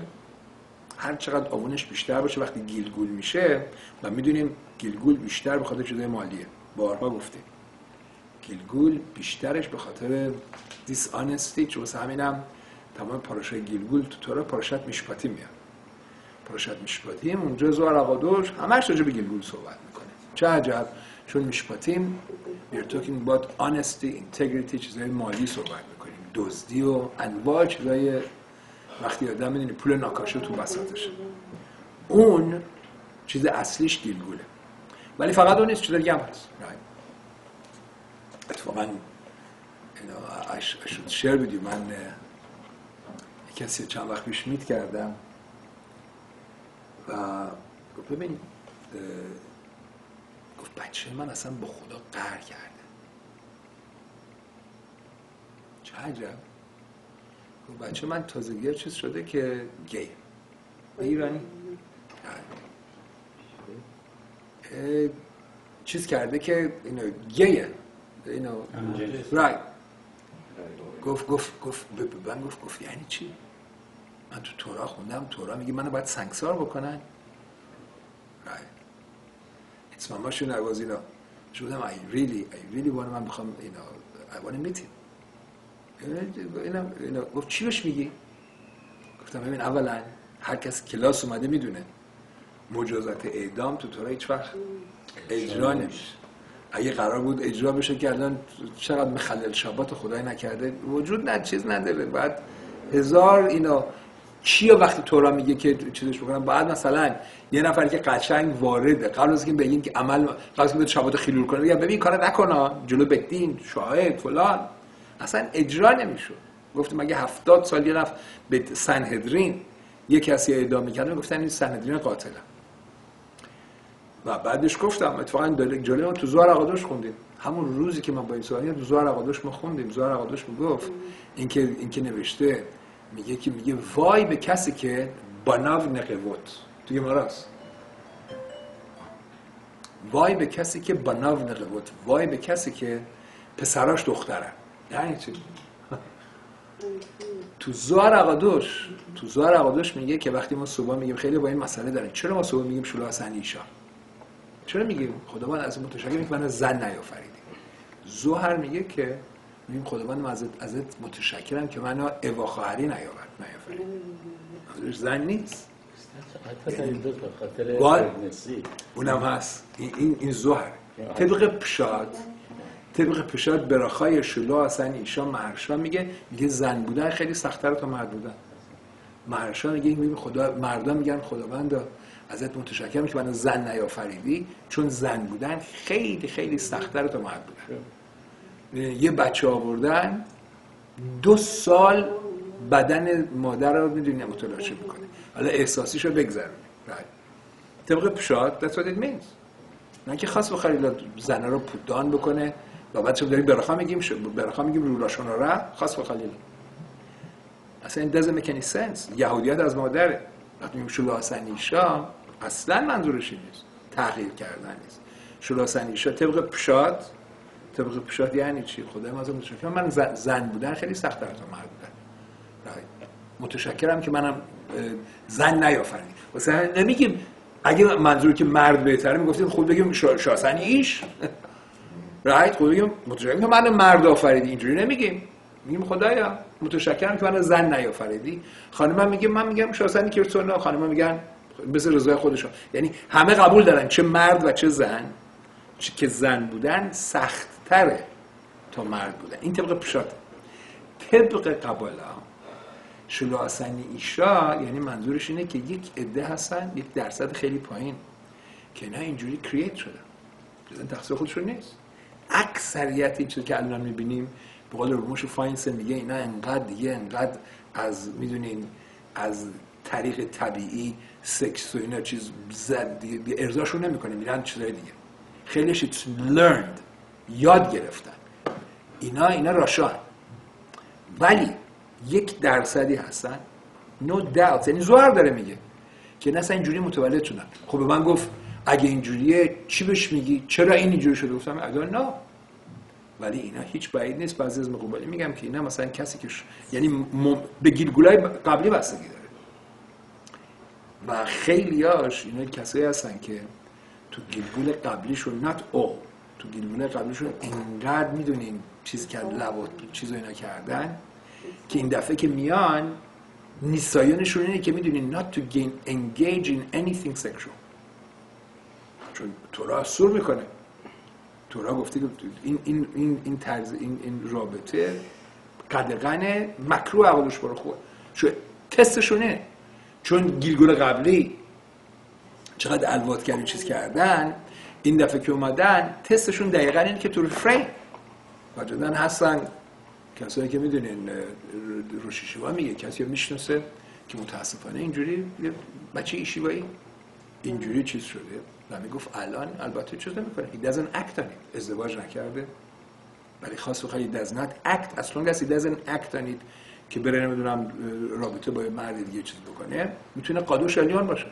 هر چقدر آوونش بیشتر باشه وقتی گیلگول میشه و می‌دونیم گیلگول بیشتر به خاطر چیزای مالیه. بارها گفتیم. گیلگول بیشترش به خاطر دیس آنستی چون واسه همینم تمام پاراشای گیلگول تو تورا پاراشت میشپاتی میاد. پاراشت میشپاتیم اونجا زوار آقادوش همش راجع به گیلگول صحبت می‌کنه. چه عجب چون میشپاتیم we're talking about honesty integrity چیزای مالی صحبت دزدی و انواع چیزای وقتی آدم می‌دونی پول ناکاشه تو بساتشه اون چیز اصلیش گیلگوله ولی فقط اون نیست چیز دیگه هم هست. اتفاقا شعر بدی من کسی چند وقت پیش میت کردم و گفت ببین گفت بچه من اصلا با خدا قهر کرد عجب. خب بچه من تازگی چیز شده که گی. ایرانی؟ چیز کرده که اینو گیه. اینو رای. گفت گفت گفت به من گفت گفت یعنی چی؟ من تو تورا خوندم تورا میگه منو باید سنگسار بکنن. رای. It's my I was you know. I really I really want من بخوام you know I want to meet him. اینم اینا گفت چی بهش میگی؟ گفتم ببین اولا هر کس کلاس اومده می‌دونه مجازات اعدام تو طور هیچ وقت اجرا نمیشه. اگه قرار بود اجرا بشه که الان چقدر مخلل شبات خدای نکرده وجود نه چیز نداره بعد هزار اینا چیه وقتی تورا میگه که چیزش بکنم؟ بعد مثلا یه نفر که قشنگ وارده قبل از اینکه بگیم که عمل قبل از اینکه شبات خیلول کنه بگم ببین کار نکنه جلو بدین شاهد فلان. اصلا اجرا نمی‌شد. گفتم اگه هفتاد سال یه رفت به سنهدرین یه کسی اعدام می‌کرد گفتن این سنهدرین قاتله. و بعدش گفتم اتفاقا جلوی ما تو زوار عقادوش خوندیم. همون روزی که من با این تو زوار عقادوش ما خوندیم. زوار عقادوش می‌گفت اینکه اینکه نوشته میگه که میگه وای به کسی که بناو نقوت. توی مراست وای به کسی که بناو نقوت. وای به کسی که پسراش دخترن یعنی چی؟ تو زوار عقادوش تو زوار عقادوش میگه که وقتی ما صبح میگیم خیلی با این مسئله داریم. چرا ما صبح میگیم شلو حسن ایشا؟ چرا میگیم؟ خداوند از متشکرم که منو زن نیافریدی زوهر میگه که میگیم خداوند من ازت, ازت متشکرم که منو اوا خواهری نیاورد نیافرید. زن نیست. اونم هست. این این, این زهر. طبق پشاد طبق پشاد براخای شلو اصلا ایشا مرشا میگه میگه زن بودن خیلی سختتر تا مرد بودن. مرشا میگه میگه خدا مردان میگن خداوند ازت متشکرم که من زن نیافریدی چون زن بودن خیلی خیلی سختتر تا مرد بودن. یه بچه آوردن دو سال بدن مادر رو می‌دونی متلاشی می‌کنه. حالا احساسیش رو بگذرونی right. طبق پشاد that's what it means. نه که خاص بخواد زنه رو پودان بکنه. و بعد چون داریم برخا میگیم برخا میگیم رو راشون را خاص بخلیل اصلا این doesn't make sense. یهودیت از مادره وقتی میگیم شلو سنیشا اصلا منظورش نیست. تغییر کردن نیست. شلو سنیشا طبق پشاد طبق پشاد یعنی چی؟ خدای ما متشکرم. من زن بودن خیلی سخت تا مرد بودن. متشکرم که منم زن نیافرنی مثلا نمیگیم اگه منظور که مرد بهتره می‌گفتیم خود بگیم شاسنی ایش. رایت بگیم متشکرم. که من مرد آفریدی اینجوری نمیگیم. میگیم خدایا متشکرم که من زن نیافریدی. خانم میگه من میگم شاسنی کرتونا خانم میگن مثل رضای خودشون. یعنی همه قبول دارن چه مرد و چه زن چه که زن بودن سخت تره تا مرد بودن. این طبق פשט طبق קבלה שלא עשני אישה یعنی منظورش اینه که یک عده هستن یک درصد خیلی پایین که نه اینجوری create شدن. بزن تقصیر خودشون نیست. اکثریت این چیزی که الان می‌بینیم به قول رو موشه فاینستاین میگه اینا انقدر دیگه انقدر از می‌دونین از طریق طبیعی سکس و اینا چیز زد دیگه ارضاشون نمی‌کنه میرن چیزای دیگه. خیلیش it's learned یاد گرفتن. اینا اینا راشان. ولی یک درصدی هستن. نو no doubt. یعنی زوار داره میگه که نه اینجوری متولد شدن. خب به من گفت اگه اینجوریه چی بهش میگی؟ چرا این اینجوری شده؟ گفتم اگر نه ولی اینا هیچ بعید نیست. بعضی از مقابلی میگم که اینا مثلا کسی که ش... یعنی م... به گیلگولای قبلی بستگی داره. و خیلیاش اینا کسایی هستن که تو گیلگول قبلیشون not all تو گیلگول قبلیشون اینقدر می‌دونین چیز کرد لبات چیز اینا کردن که این دفعه که میان نیسایانشون اینه که می‌دونین not to gain engage in anything sexual. چون تورا سور می‌کنه. تورا گفته که این این این این طرز این این رابطه قدغن مکرو عقلش برو خوبه چون تستشونه چون گیلگول قبلی چقدر الوات کردن چیز کردن این دفعه که اومدن تستشون دقیقا اینه که تو فریم واجدن هستن. کسایی که می‌دونین روشیشیوا میگه کسی می‌شناسه که متاسفانه اینجوری بچه ایشیوایی اینجوری چیز شده. و می‌گفت الان البته چیز نمی‌کنه. He doesn't act on it. ازدواج نکرده. ولی خاص بخواد he does not act. as long as he doesn't act on it که بره نمی‌دونم رابطه با مرد دیگه چیز بکنه می‌تونه קדוש עליון باشه.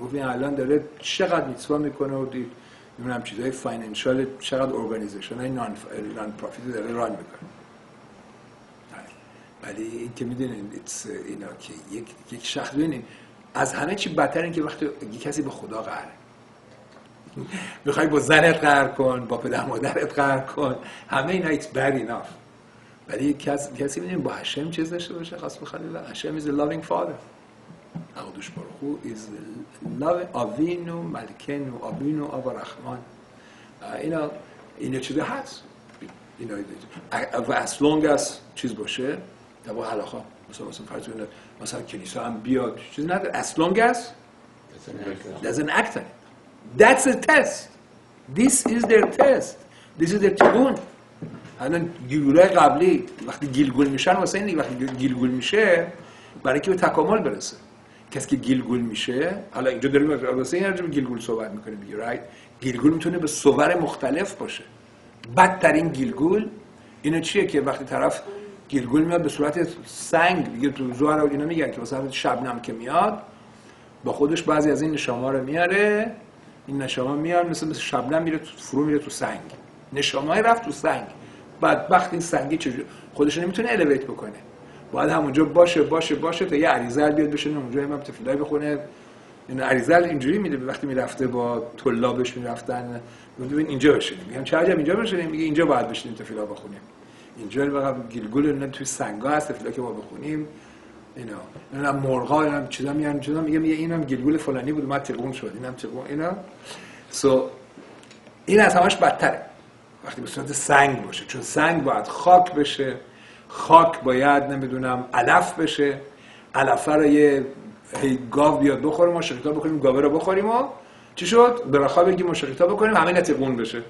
گفت الان داره چقدر מצווה می‌کنه و دید نمی‌دونم چیزای financial چقدر organization های non nonprofit داره run می‌کنه. ولی این که می‌دونین اینا که یک یک شخص ببینید از همه چی بدتر این که وقتی کسی به خدا قهره. می‌خوای با زنت قهر کن با پدر مادرت قهر کن. همه اینا ایت bad enough. ولی کسی کسی می‌دونیم با هشم چیز داشته باشه خاص بخواد هشم is a loving father. اقدوش برخو is love آوینو ملکنو آبینو آبا رحمان اینا اینا چیزه هست. اینا و as long as چیز باشه با حلاخا مثلا مثلا فرض کنید مثلا کلیسا هم بیاد. چیز نداره. As long as doesn't act. on it that's a test. This is their test. This is their تیبون الان گیلگولای قبلی وقتی گیلگول میشن واسه این وقتی گیلگول میشه برای که به تکامل برسه. کسی که گیلگول میشه حالا اینجا داریم واسه این به گیلگول صحبت می‌کنیم دیگه رایت گیلگول می‌تونه به صور مختلف باشه. بدترین گیلگول اینو چیه که وقتی طرف گیلگول میاد به صورت سنگ دیگه تو زوار اینا میگن که مثلا شبنم که میاد با خودش بعضی از این نشاما رو میاره. این نشاما میاد مثل مثل شبنم میره تو فرو میره تو سنگ. نشامای رفت تو سنگ. وقتی این سنگی چجوری خودش نمی‌تونه الیویت بکنه. باید همونجا باشه باشه باشه تا یه عریضه بیاد بشه اونجا هم تفیلای بخونه. این عریضه اینجوری میده وقتی می‌رفته با طلابش می‌رفتن. ببین اینجا بشینیم. میگم عجب اینجا بشینیم. میگه اینجا باید بشینیم تفیلا بخونیم. اینجا واقعا گیلگول اینا توی سنگا هست تفیلا که ما بخونیم. اینا. اینا مرغا اینا چیزا میان چیزا میگه میگه اینم گیلگول فلانی بود ما تقون شد. اینم تقون اینا. سو این از همش بدتره. وقتی به صورت سنگ باشه. چون سنگ باید خاک بشه. خاک باید نمی‌دونم علف بشه. علفه رو یه هی گاو بیاد بخوریم ما شرکتا بکنیم گاوه رو بخوریم و چی شد؟ براخا بگیم مشرکتا بکنیم همه نتیقون بشه.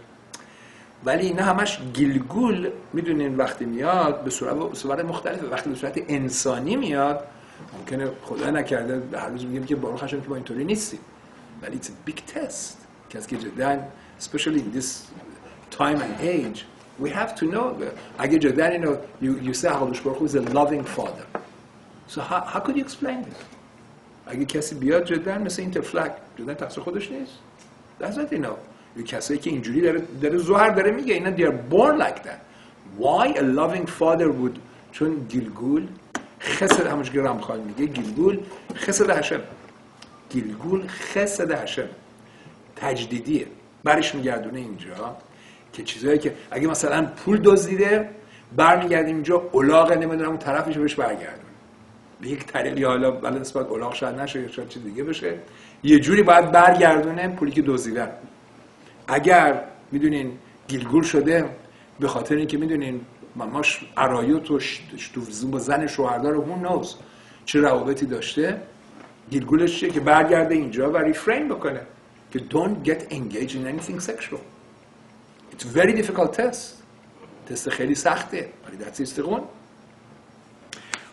ولی اینا همش گیلگول می‌دونین وقتی میاد به صورت, مختلفه وقتی به صورت انسانی میاد ممکنه خدا نکرده هر روز میگیم که باروخ که با اینطوری نیستیم. ولی it's a big test. کسی که جدا especially in this time and age we have to know اگه جدا know you, you say حقوقش باروخ is a loving father. So how, how could you explain this? اگه کسی بیاد جدا مثل اینترفلک جدا تقصیر خودش نیست. That's what you know. کسایی که اینجوری داره داره زهر داره میگه اینا are born like that. Why a loving father would چون گیلگول خسد همونش که رمخال میگه گیلگول خسد هشم گیلگول خسد هشم تجدیدیه. برش میگردونه اینجا که چیزایی که اگه مثلا پول دزدیده برمیگردیم اینجا الاغ نمی‌دونم اون طرفش بهش برگردون به یک طریقی حالا ولی نسبت الاغ شاید نشه شاید چیز دیگه بشه. یه جوری باید برگردونه پولی که دزدیدن. اگر می‌دونین گیلگول شده به خاطر اینکه می‌دونین ماماش عرایت و با زن شوهردار اون نوز چه روابطی داشته گیلگولش چیه که برگرده اینجا و ریفرین بکنه که don't get engaged in anything sexual. It's very difficult test. تست خیلی سخته. ولی در استقون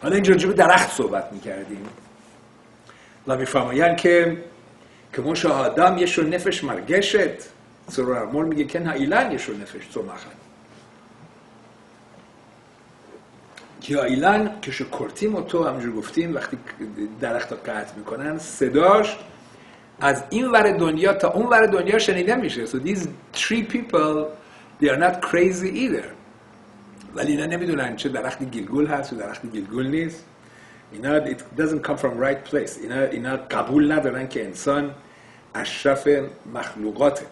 حالا اینجا به درخت صحبت می‌کردیم. و میفرمایند که که آدم یه نفش مرگشت. سرور میگه که نه ایلن یه نفش تو مخن یا ایلن که کرتیم و تو همجور گفتیم وقتی درخت قطع می‌کنن صداش از این ور دنیا تا اون ور دنیا شنیده میشه. So these three people they are not crazy either. ولی اینا نمی‌دونن چه درخت گیلگول هست و درخت گیلگول نیست. اینا it doesn't come from right place. اینا, اینا قبول ندارن که انسان اشرف مخلوقاته.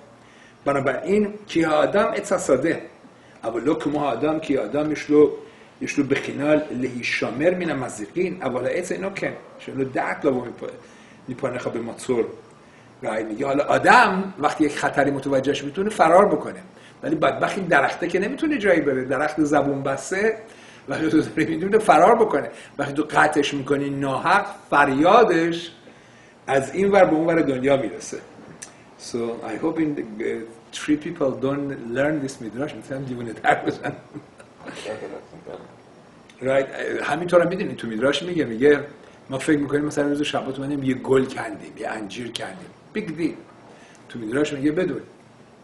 بنابراین کی آدم اتصاده اولو که ما آدم کی آدم یشلو یشلو بخینال لهی شامر من مزیقین. اولا ایت اینو که شلو دعت لبو میپانه خواه به مطور رای میگه. حالا آدم وقتی یک خطری متوجهش می‌تونه فرار بکنه. ولی بدبخت این درخته که نمی‌تونه جایی بره. درخت زبون بسته وقتی تو داری می‌دونه فرار بکنه. وقتی تو قطعش می‌کنی ناحق فریادش از این ور به اون ور دنیا می‌رسه. So I hope in the, tree people don't learn this מדרש مثلا دیوونه در بزن right. همینطور هم می‌دونی تو מדרש میگه میگه ما فکر می‌کنیم مثلا روز שבת اومدیم یه گل کندیم یه انجیر کندیم. big deal تو מדרש میگه بدون.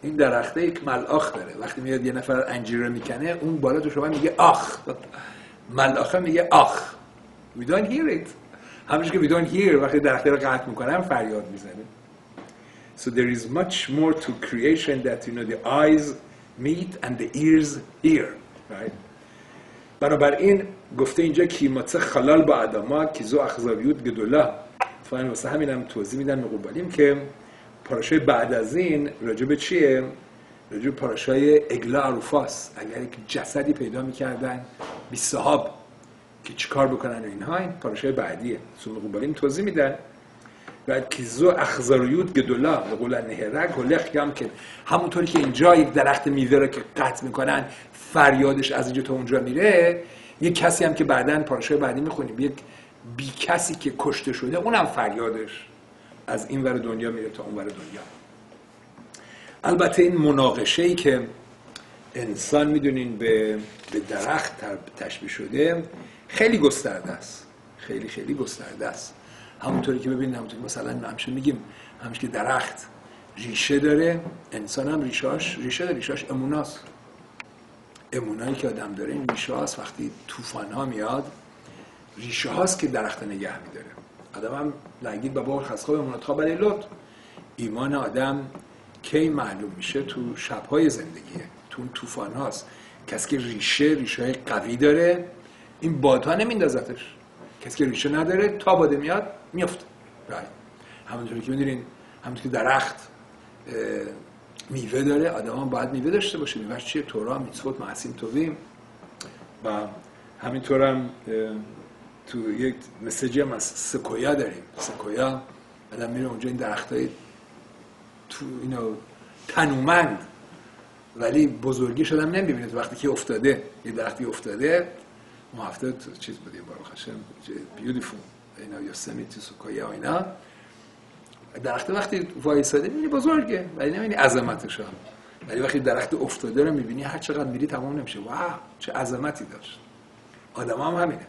این درخته یک מלאך داره. وقتی میاد یه نفر انجیر رو می‌کنه اون بالا تو שמיים میگه آخ. ملاخه میگه آخ. We don't hear it. همونش که we don't hear وقتی درخته رو قطع می‌کنم فریاد می‌زنه. So there is much more to creation that you know the eyes meet and the ears hear right? بنابراین گفته اینجا کیماته خلال با ادما کیزو اخزاویوت گدولا فاین واسه همینم توضیح میدن مقوبالیم که پاراشای بعد از این راجب چیه؟ راجب پاراشای اگلا عروفاس اگر یک جسدی پیدا می‌کردن بی صحاب که چیکار بکنن و اینها این پاراشای بعدیه سو مقوبالیم توضیح میدن و کیزو اخزاریوت گدولا به قول نهرک هلخ هم که همونطوری که اینجا یک درخت میوه رو که قطع می‌کنن فریادش از اینجا تا اونجا میره یک کسی هم که بعدا پاراشای بعدی می‌خونیم یک بی کسی که کشته شده اونم فریادش از این ور دنیا میره تا اون ور دنیا. البته این مناقشه ای که انسان می‌دونین به, به درخت تشبیه شده خیلی گسترده است. خیلی خیلی گسترده است. همونطوری که ببینید همونطوری که مثلا همیشه میگیم همیشه که درخت ریشه داره انسان هم ریشاش ریشه داره ریشاش اموناست. امونایی که آدم داره این ریشه هاست وقتی طوفان ها میاد ریشه هاست که درخت نگه میداره. آدم هم نگید بابا خسخواب امونات خواب لط. ایمان آدم کی معلوم میشه؟ تو شبهای زندگیه تو اون طوفان هاست. کسی که ریشه ریشه قوی داره این بادها نمیندازتش. کسی که ریشه نداره تا باده میاد میفته رای همونطوری که می‌دونین همونطوری که درخت میوه داره آدم هم باید میوه داشته باشه. میوه چیه تورا میتفوت معصیم تویم و همینطور هم تو یک مسیجی هم از سکویا داریم. سکویا آدم میره اونجا این درخت های تو اینو تنومند. ولی بزرگی شدم نمی‌بینید وقتی که افتاده یه درختی افتاده ما هفته چیز بودیم برای خشم بیوتیفول اینا یا سمیتی سوکایا اینا درخت وقتی وایساده می‌بینی بزرگه. ولی نمی‌بینی عظمتش هم ولی وقتی درخت افتاده رو می‌بینی هر چقدر میری تمام نمیشه. واو چه عظمتی داشت. آدم هم همینه.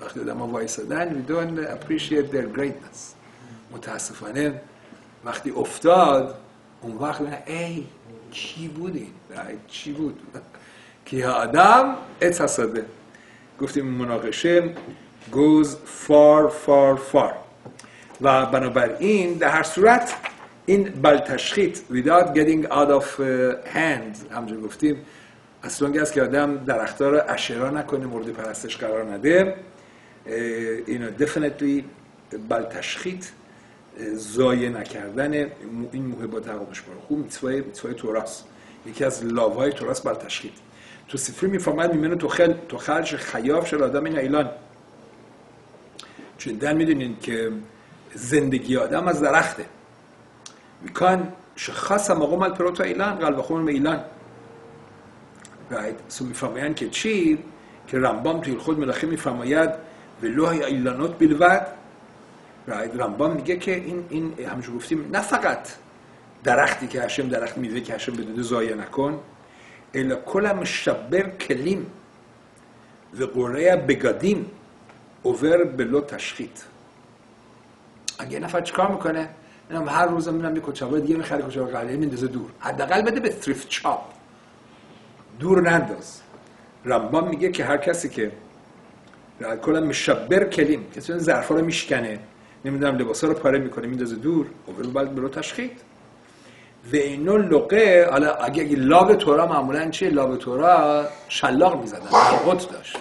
وقتی آدم ها وایسادن we don't appreciate their greatness. متاسفانه وقتی افتاد اون وقت ای چی بودین چی بود؟ که آدم؟ اتصاده گفتیم مناقشه goes far far far. و بنابراین در هر صورت این بلتشخیط without getting out of uh, hand همجور گفتیم اصلا است که آدم درختار اشرا نکنه مورد پرستش قرار نده اینو definitely بلتشخیط زایه نکردن این محبات حقوقش برای خوب میتوای میتوای توراس یکی از لاوهای توراس بلتشخیط تو سفری می‌فهمد میمنه تو خل تو خرج خیاف شد آدم این ایلان. چون دن می‌دونین که زندگی آدم از درخته میکن شخص مقام الپروتو ایلان قلب خون ایلان right. so میفرمایند که چی که رمبام توی خود ملخی میفرماید لوح ایلانات بلود right. رمبام میگه که این این همونجور گفتیم نه فقط درختی که هشم درخت میده که هشم بدوده زایه نکن الا کل مشبر کلیم و قره بگادیم اوور بلو تشخیط اگه نفر چیکار می‌کنه اینم هر روز میرم یه کچاقای دیگه می‌خره کچاقای قلیه میندازه دور حداقل بده به تریفت چاپ دور ننداز رمبان میگه که هر کسی که کلا مشبر کلیم کسی اون ظرفا رو میشکنه نمی‌دونم لباسا رو پاره می‌کنه میندازه دور اول بعد برو تشخیط و اینو لقه حالا اگه, اگه لاب تورا معمولا چیه لاب تورا شلاق می‌زدن قط داشت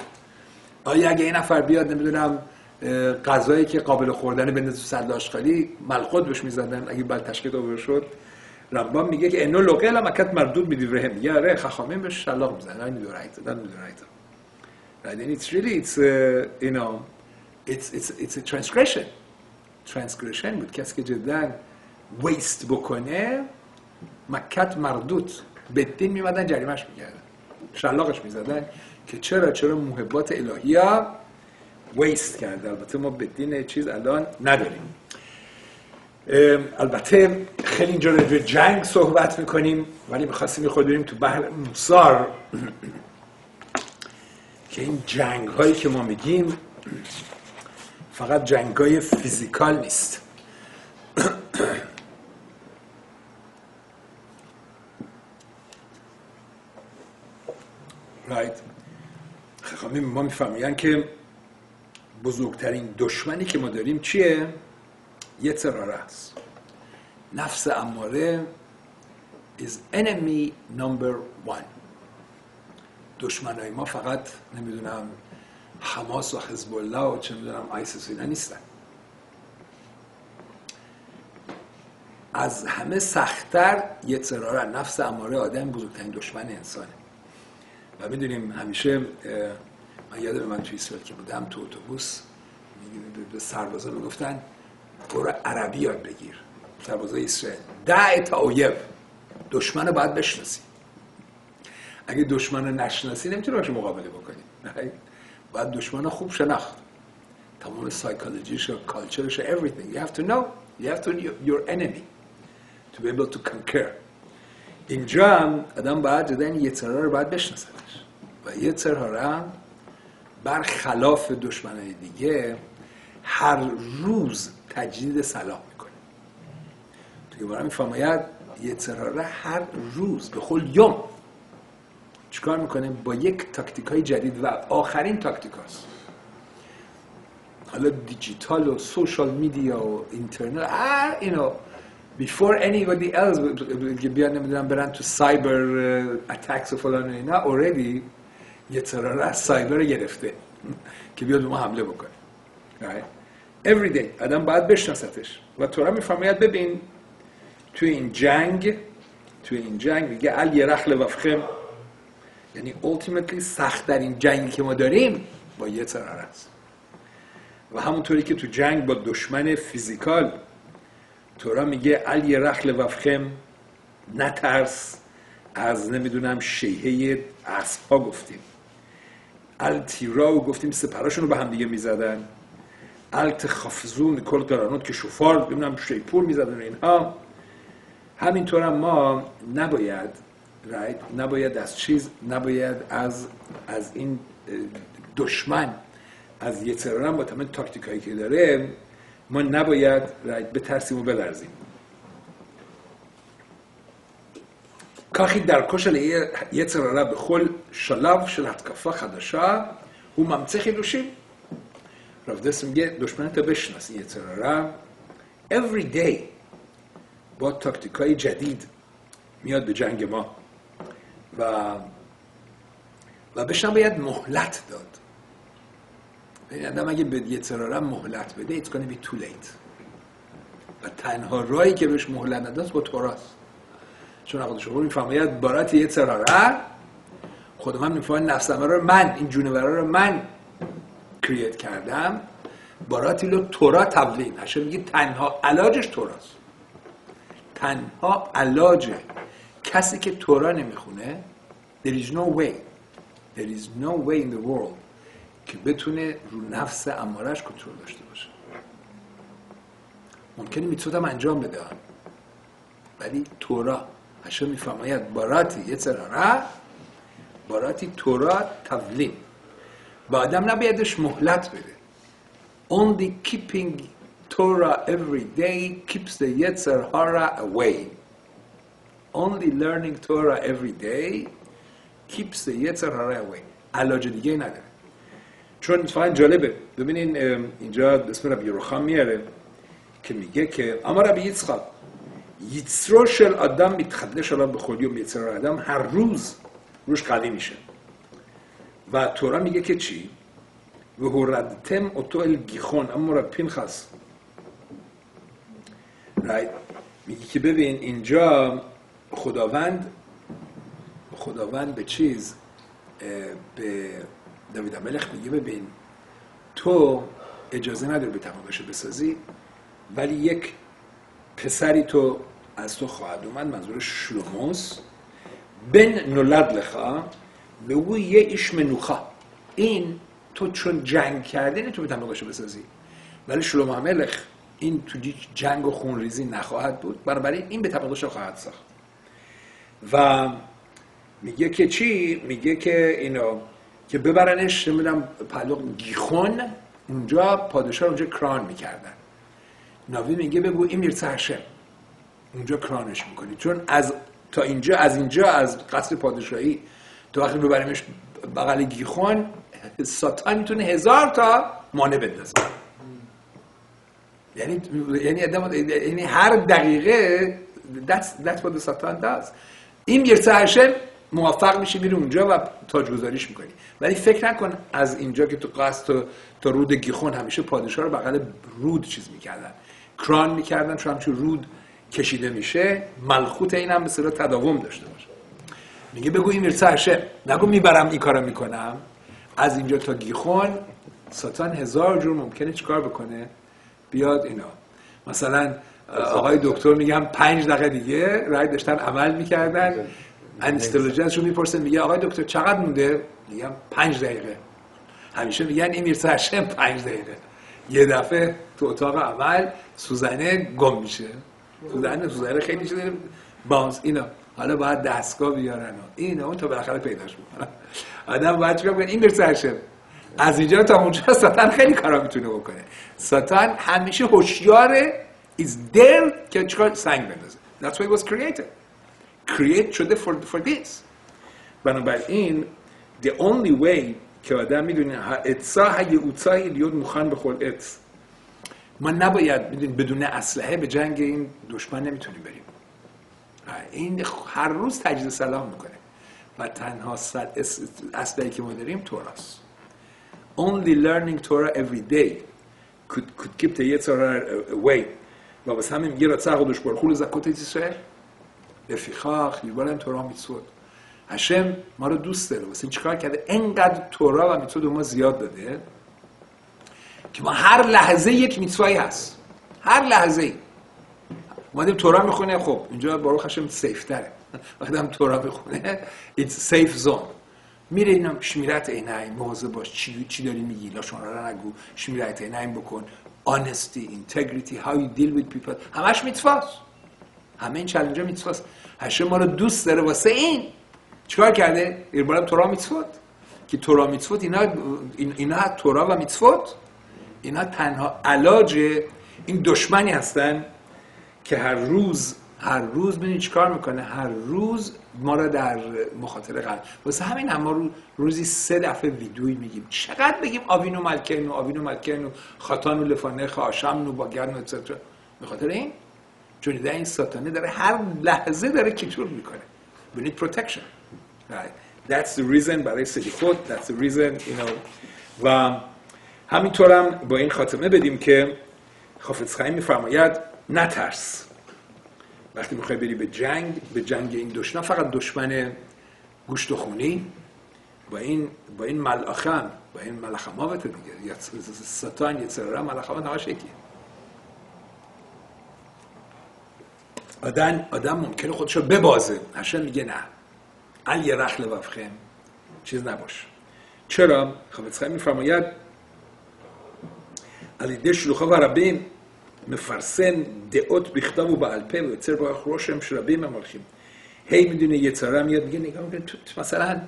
آیا اگه این نفر بیاد نمی‌دونم غذایی که قابل خوردن بندازه تو سد آشغالی ملخود بهش می‌زدن اگه بعد تشکیل آور شد. رمبان میگه که انو لقه مکت مردود میدی رهم میگه آره خخامین بهش شلاق می‌زنن. این میدورایت دن میدورایت right? And it's really it's uh, you know it's it's it's a transgression. Transgression بود. کسی که جدا ویست بکنه مکت مردود. بدین میمدن جریمش می‌کردن. شلاقش می‌زدن. که چرا؟ چرا محبات الهی ویست کرده؟ البته ما بدین چیز الان نداریم. البته خیلی اینجا به جنگ صحبت می‌کنیم ولی می‌خواستیم خود بریم تو بحر موسار. که این جنگ هایی که ما میگیم فقط جنگ های فیزیکال نیست. Right. ما می‌فهمیم که بزرگترین دشمنی که ما داریم چیه؟ یه تراره است. نفس اماره is enemy number one. دشمنای ما فقط نمی‌دونم حماس و حزب الله و چه می‌دونم آیسیس اینا نیستن. از همه سختتر یه تراره. نفس اماره آدم بزرگترین دشمن انسانه. و می‌دونیم همیشه من یادم من توی اسرائیل که بودم تو اتوبوس به سربازا می‌گفتن برو عربی یاد بگیر. سربازای اسرائیل ده تاویب دشمن رو باید بشناسی. اگه دشمن رو نشناسی نمی‌تونی باشه مقابله بکنی. باید دشمن خوب شناخت. تمام سایکولوژیش و کالچرش everything. You have to know. You have to know your enemy to be able to conquer. اینجا هم آدم باید جدا یه رو باید بشناستش و یه هم برخلاف دشمنای دیگه هر روز تجدید سلام می‌کنه. تو برای میفرماید یه تراره هر روز به خل یوم. چیکار می‌کنه؟ با یک تاکتیک های جدید و آخرین تاکتیک هاست. حالا دیجیتال و سوشال میدیا و اینترنت هر اینو before anybody else بیان نمی‌دونم برن تو سایبر اتکس و فلان و اینا already یه ترور از سایبر گرفته که بیاد ما حمله بکنه. Every day. آدم باید بشناستش. و تو را میفرماید ببین توی این جنگ توی این جنگ میگه ال رخل وفخم یعنی ultimately سخت در این جنگی که ما داریم با یه ترور است. و همونطوری که تو جنگ با دشمن فیزیکال تورا میگه ال رخل وفخم نترس از نمی‌دونم شیهه ها گفتیم. التیرا و گفتیم سپراشون رو به هم دیگه می‌زدن الت خافزون کل قرانوت که شفار ببینم شیپور می‌زدن اینها همینطور هم ما نباید right? نباید از چیز نباید از از این دشمن از یه با تمام تاکتیک هایی که داره ما نباید به ترسیم و بلرزیم כך היא דרכו של יצר הרע בכל שלב של התקפה חדשה, הוא ממציא חידושים. רב דסמגיה, דושמנת הבשנס, יצר הרע, every day, با تاکتیکای جدید میاد به جنگ ما و و بهش باید مهلت داد این آدم اگه به یه مهلت بده ایت کنه بی تو لیت و تنها رایی که بهش مهلت نداد با توراست چون عقل شما میفرماید بارات یه سراره خود من می‌فهمم نفس رو من این جونورا رو من کریت کردم. باراتی رو تورا تبلین هشه میگه تنها علاجش توراست تنها علاج کسی که تورا نمی‌خونه there is no way. There is no way in the world که بتونه رو نفس امارش کنترل داشته باشه. ممکنه می‌تونم انجام بده. ولی تورا. هشم میفرماید باراتی یه را. باراتی تورا تولیم با آدم نبایدش مهلت بده. Only keeping Torah every day keeps the Yetzer Hara away. Only learning Torah every day keeps the Yetzer Hara away. علاج دیگه نداره. چون اتفاقا جالبه. ببینین اینجا بسم رب روخان میاره که میگه که اما ربی יצרו של אדם מתחדש עליו בכל יום آدم هر روز روش قوی میشه و تورا میگه که چی؟ و هوردتم اوتو الگیخون اما مربین خاص میگه که ببین اینجا خداوند خداوند به چیز به داوید ملخ میگه ببین تو اجازه نداری به تمامش بسازی ولی یک پسری تو از تو خواهد اومد. منظور شلوموس. بن نولد لخا به او یه ایش منوخا این تو چون جنگ کرده نه تو به تملقشو بسازی. ولی شلوم ملخ این تو جنگ و خونریزی نخواهد بود. بنابراین این به تملقش خواهد ساخت. و میگه که چی؟ میگه که اینو که ببرنش نمی‌دونم پلوق گیخون. اونجا پادشاه اونجا کران می‌کردن. ناوی میگه بگو این می‌رسه اونجا کرانش می‌کنی. چون از تا اینجا از اینجا از قصر پادشاهی تو وقتی ببریمش بغل گیخون ساتان می‌تونه هزار تا مانع بندازه. یعنی یعنی یعنی هر دقیقه that's what the satan does این می‌رسه هشم موفق میشه میره اونجا و تاجگذاریش می‌کنی. ولی فکر نکن از اینجا که تو قصد تا, تا رود گیخون همیشه پادشاه رو بغل رود چیز می‌کردن. کران می‌کردن چون همچون رود کشیده میشه ملخوت این هم به تداوم داشته باشه. میگه بگو این می‌رسه هشه. نگو می‌برم این کارو می‌کنم. از اینجا تا گیخون ساتان هزار جور ممکنه چیکار بکنه؟ بیاد اینا. مثلا آقای دکتر میگم پنج دقیقه دیگه رای داشتن عمل می‌کردن. انستلوجنس رو می‌پرسن میگه آقای دکتر چقدر مونده؟ میگم پنج دقیقه. همیشه میگن این می‌رسه هشم پنج دقیقه. یه دفعه تو اتاق عمل سوزنه گم میشه. سوزنه سوزنه خیلی شده بانس اینا. حالا باید دستگاه بیارن اینا. اون تا بالاخره پیداش می‌کنن. آدم باید چیکار کنه؟ این برسه از اینجا تا اونجا ساتان خیلی کارا می‌تونه بکنه. ساتان همیشه هوشیاره is there که چیکار؟ سنگ بندازه. That's why it was created. Create شده for, for this. بنابراین the only way که آدم می‌دونه اتسا هی اوتسای لیود مخان به خود اتس ما نباید بدون اسلحه به جنگ این دشمن نمی‌تونیم بریم. این هر روز تجدید سلام می‌کنه. و تنها اسلحه که ما داریم توراست only learning Torah every day could, could keep the Yetzer uh, away. و بس همین میگه رצה خودش بر خول زکات اسرائیل. لفیخاخ لیبالم تورا میتسود هشم ما رو دوست داره. واسه چیکار کرده؟ انقدر تورا و میتسود ما زیاد داده. که ما هر لحظه یک میتوایی هست. هر لحظه. ای اومدیم تورا می‌خونه خب اینجا باروخ هشم سیف تره. وقتی هم تورا بخونه. It's safe zone. میره اینا شمیرت عینین مواظب باش. چی چی داری میگی؟ لاشون را نگو. شمیرت عینین بکن. Honesty integrity how you deal with people. همش میتواست همه این چالنجا میتواست هشه ما رو دوست داره واسه این. چیکار کرده؟ ایربارم تورا میتفوت که تورا میتفوت اینا اینا تورا و میتفوت اینا تنها علاج این دشمنی هستن که هر روز هر روز ببینید چیکار می‌کنه؟ هر روز ما را در مخاطره قرار واسه همین هم ما رو روزی سه دفعه ویدیویی میگیم. چقدر بگیم آوینو ملکنو آوینو ملکنو خاتانو لفانه خاشمنو با گرنو اتسترا به خاطر این چون در این ساتانه داره هر لحظه داره کیتور می‌کنه. We need protection. Right. that's the reason برای خود that's the reason you know. و همینطورم با این خاتمه بدیم که حافظ خیلی میفرماید نترس. وقتی می‌خوای بری به جنگ به جنگ این دشمن فقط دشمن گوشت و خونی. با این با این ملخم با این ملخماوت دیگه. یا ستان یا سرره ملخمات همش یکیه آدم آدم ممکنه خودشو ببازه. هشم میگه نه. ال یه رخل وفخم چیز نباش. چرا؟ خب میفرماید و ربیم مفرسن دعوت بیختم و بعل په و یצר با خروشم شربیم مالخیم هی می‌دونه یه تره میاد میگه نگاه تو مثلا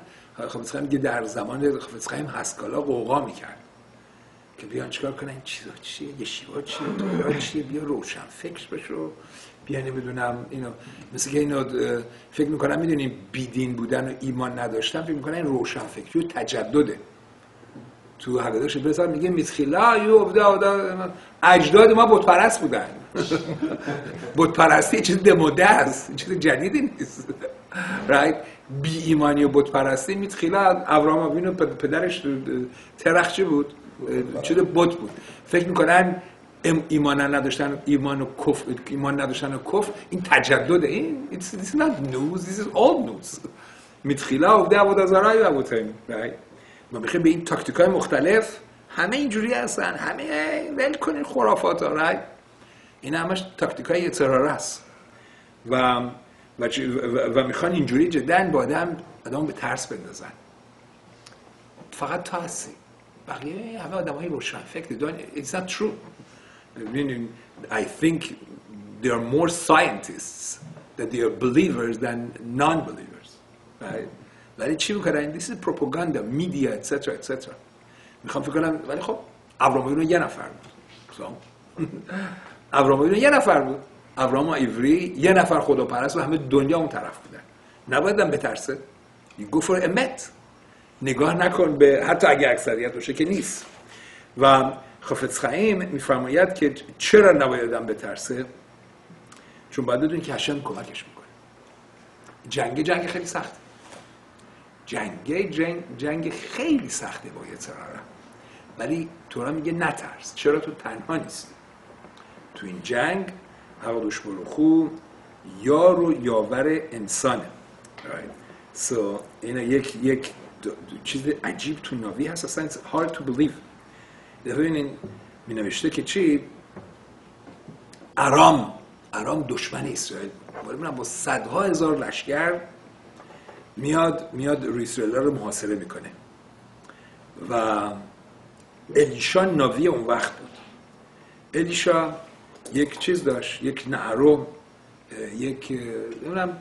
خب میگه در زمان خب هسکالا قوقا می‌کرد که بیان چیکار کنن چیزا چیه یه شیوا چیه دورا چیه بیا روشن فکر بشو بیا نمی‌دونم اینو مثل اینو فکر می‌کنم می‌دونیم بیدین بودن و ایمان نداشتن فکر می‌کنن این روشن فکری و تجدده تو حقیقتش بذار میگه میتخیلا یو افدا اجداد ما بت پرست بودن. بت پرستی چیز دموده است چیز جدیدی نیست. رایت بی ایمانی و بت پرستی میتخیلا ابراهام آوین پدرش ترخچه بود چیز بت بود. فکر می‌کنن ایمان نداشتن ایمان و کف ایمان نداشتن و کف این تجدد این it's, it's not news this is old news. میتخیلا ابودا زرای و ما بخیر به این تاکتیک های مختلف؟ همه اینجوری هستن. همه ول کنین خرافات رای. این همش تاکتیک های ترار است. و و, و می‌خوان اینجوری جدا با آدم آدم به ترس بندازن. فقط تا هستی. بقیه همه آدم های روشن. فکر it's not true. I think there are more scientists that they are believers than non-believers. Right? ولی چی می‌کنن this is propaganda media etc etc می‌خوام فکر کنم ولی خب ابراهام یه نفر بود. خب؟ ابراهام یه نفر بود. ابراهام ایوری یه نفر خدا پرست و همه دنیا اون طرف بودن. نبایدم بترسه. Go for امت نگاه نکن به حتی اگه اکثریت باشه که نیست. و خافت خیم میفرماید که چرا نبایدم بترسه؟ چون باید بدونی که هشم کمکش می‌کنه. جنگ جنگ خیلی سخته. جنگ جنگ, جنگ خیلی سخته با یه ولی تورا میگه نترس. چرا تو تنها نیستی. تو این جنگ دوش بلوخو یار و یاور انسانه. Right. so, اینا یک یک چیز عجیب تو ناوی هست. اصلا it's hard to believe. ببینین می نوشته که چی؟ ارام. ارام دشمن اسرائیل با صدها هزار لشکر میاد میاد ریسرلا رو محاصره می‌کنه. و الیشا ناوی اون وقت بود. الیشا یک چیز داشت یک نهرو یک نمی‌دونم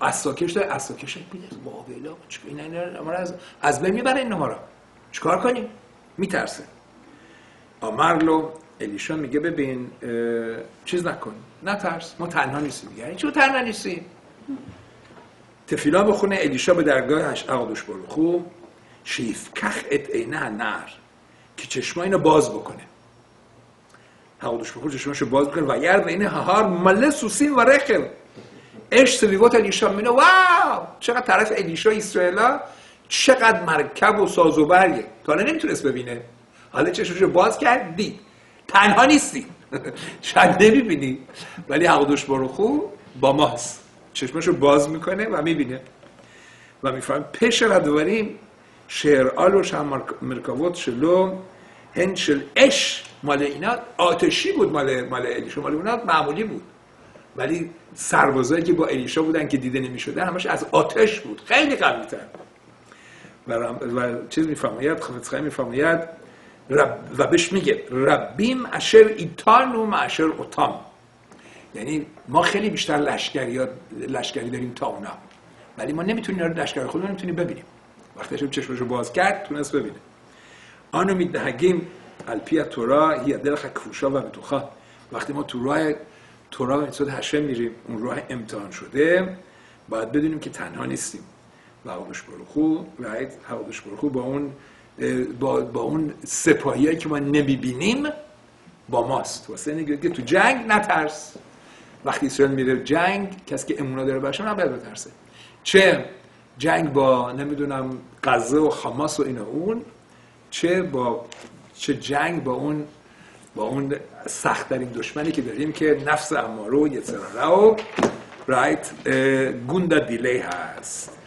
اساکش داره اساکش میده بابلا اینا از از بین می‌بره این را چیکار کنیم؟ میترسه. آمرلو الیشا میگه ببین چیز نکن نترس ما تنها نیستیم. یعنی چون تنها نیستیم؟ تفیلا بخونه الیشا به درگاهش اقدوش برخو کخ ات عینه نر که چشما اینو باز بکنه اقدوش برخو چشماشو باز بکنه و یر اینه هار مله سوسین و رخل اش سویوات الیشا مینه واو چقدر طرف الیشا اسرائیلا چقدر مرکب و ساز و برگه تا نمی‌تونست ببینه حالا چشمشو باز کرد دید تنها نیستی شاید نمی‌بینی ولی حقدوش برخو با ماست چشمش رو باز می‌کنه و می‌بینه. و میفهم پش دواریم شعر آلوش هم مرکاوت شلو هنشل اش مال اینا آتشی بود مال مال الیشو مال اونا معمولی بود. ولی سربازایی که با الیشا بودن که دیده نمی‌شدن همش از آتش بود. خیلی قوی‌تر. و, و چیز میفرماید خفت خیلی میفرماید رب و بهش میگه ربیم اشر ایتان و اشر اوتام. یعنی ما خیلی بیشتر لشکری, لشکری داریم تا اونا. ولی ما نمی‌تونیم رو لشکر خودمون نمی‌تونیم ببینیم. وقتی چشمشو باز کرد تونست ببینه. آنو میدهگیم الپی تورا هی دلخ کفوشا و بتوخا وقتی ما تو راه تورا و میتود هشه میریم اون راه امتحان شده. باید بدونیم که تنها نیستیم. و حقوقش برخو رایت حقوقش برخو با اون با, با اون سپاهی که ما نمی‌بینیم با ماست. واسه که تو جنگ نترس. وقتی اسرائیل میره جنگ کسی که امونا داره باشه هم باید بترسه. چه جنگ با نمی‌دونم غزه و حماس و اینا اون چه با چه جنگ با اون با اون سختترین دشمنی که داریم که نفس امارو و یتراره و رایت گوندا دیلی هست.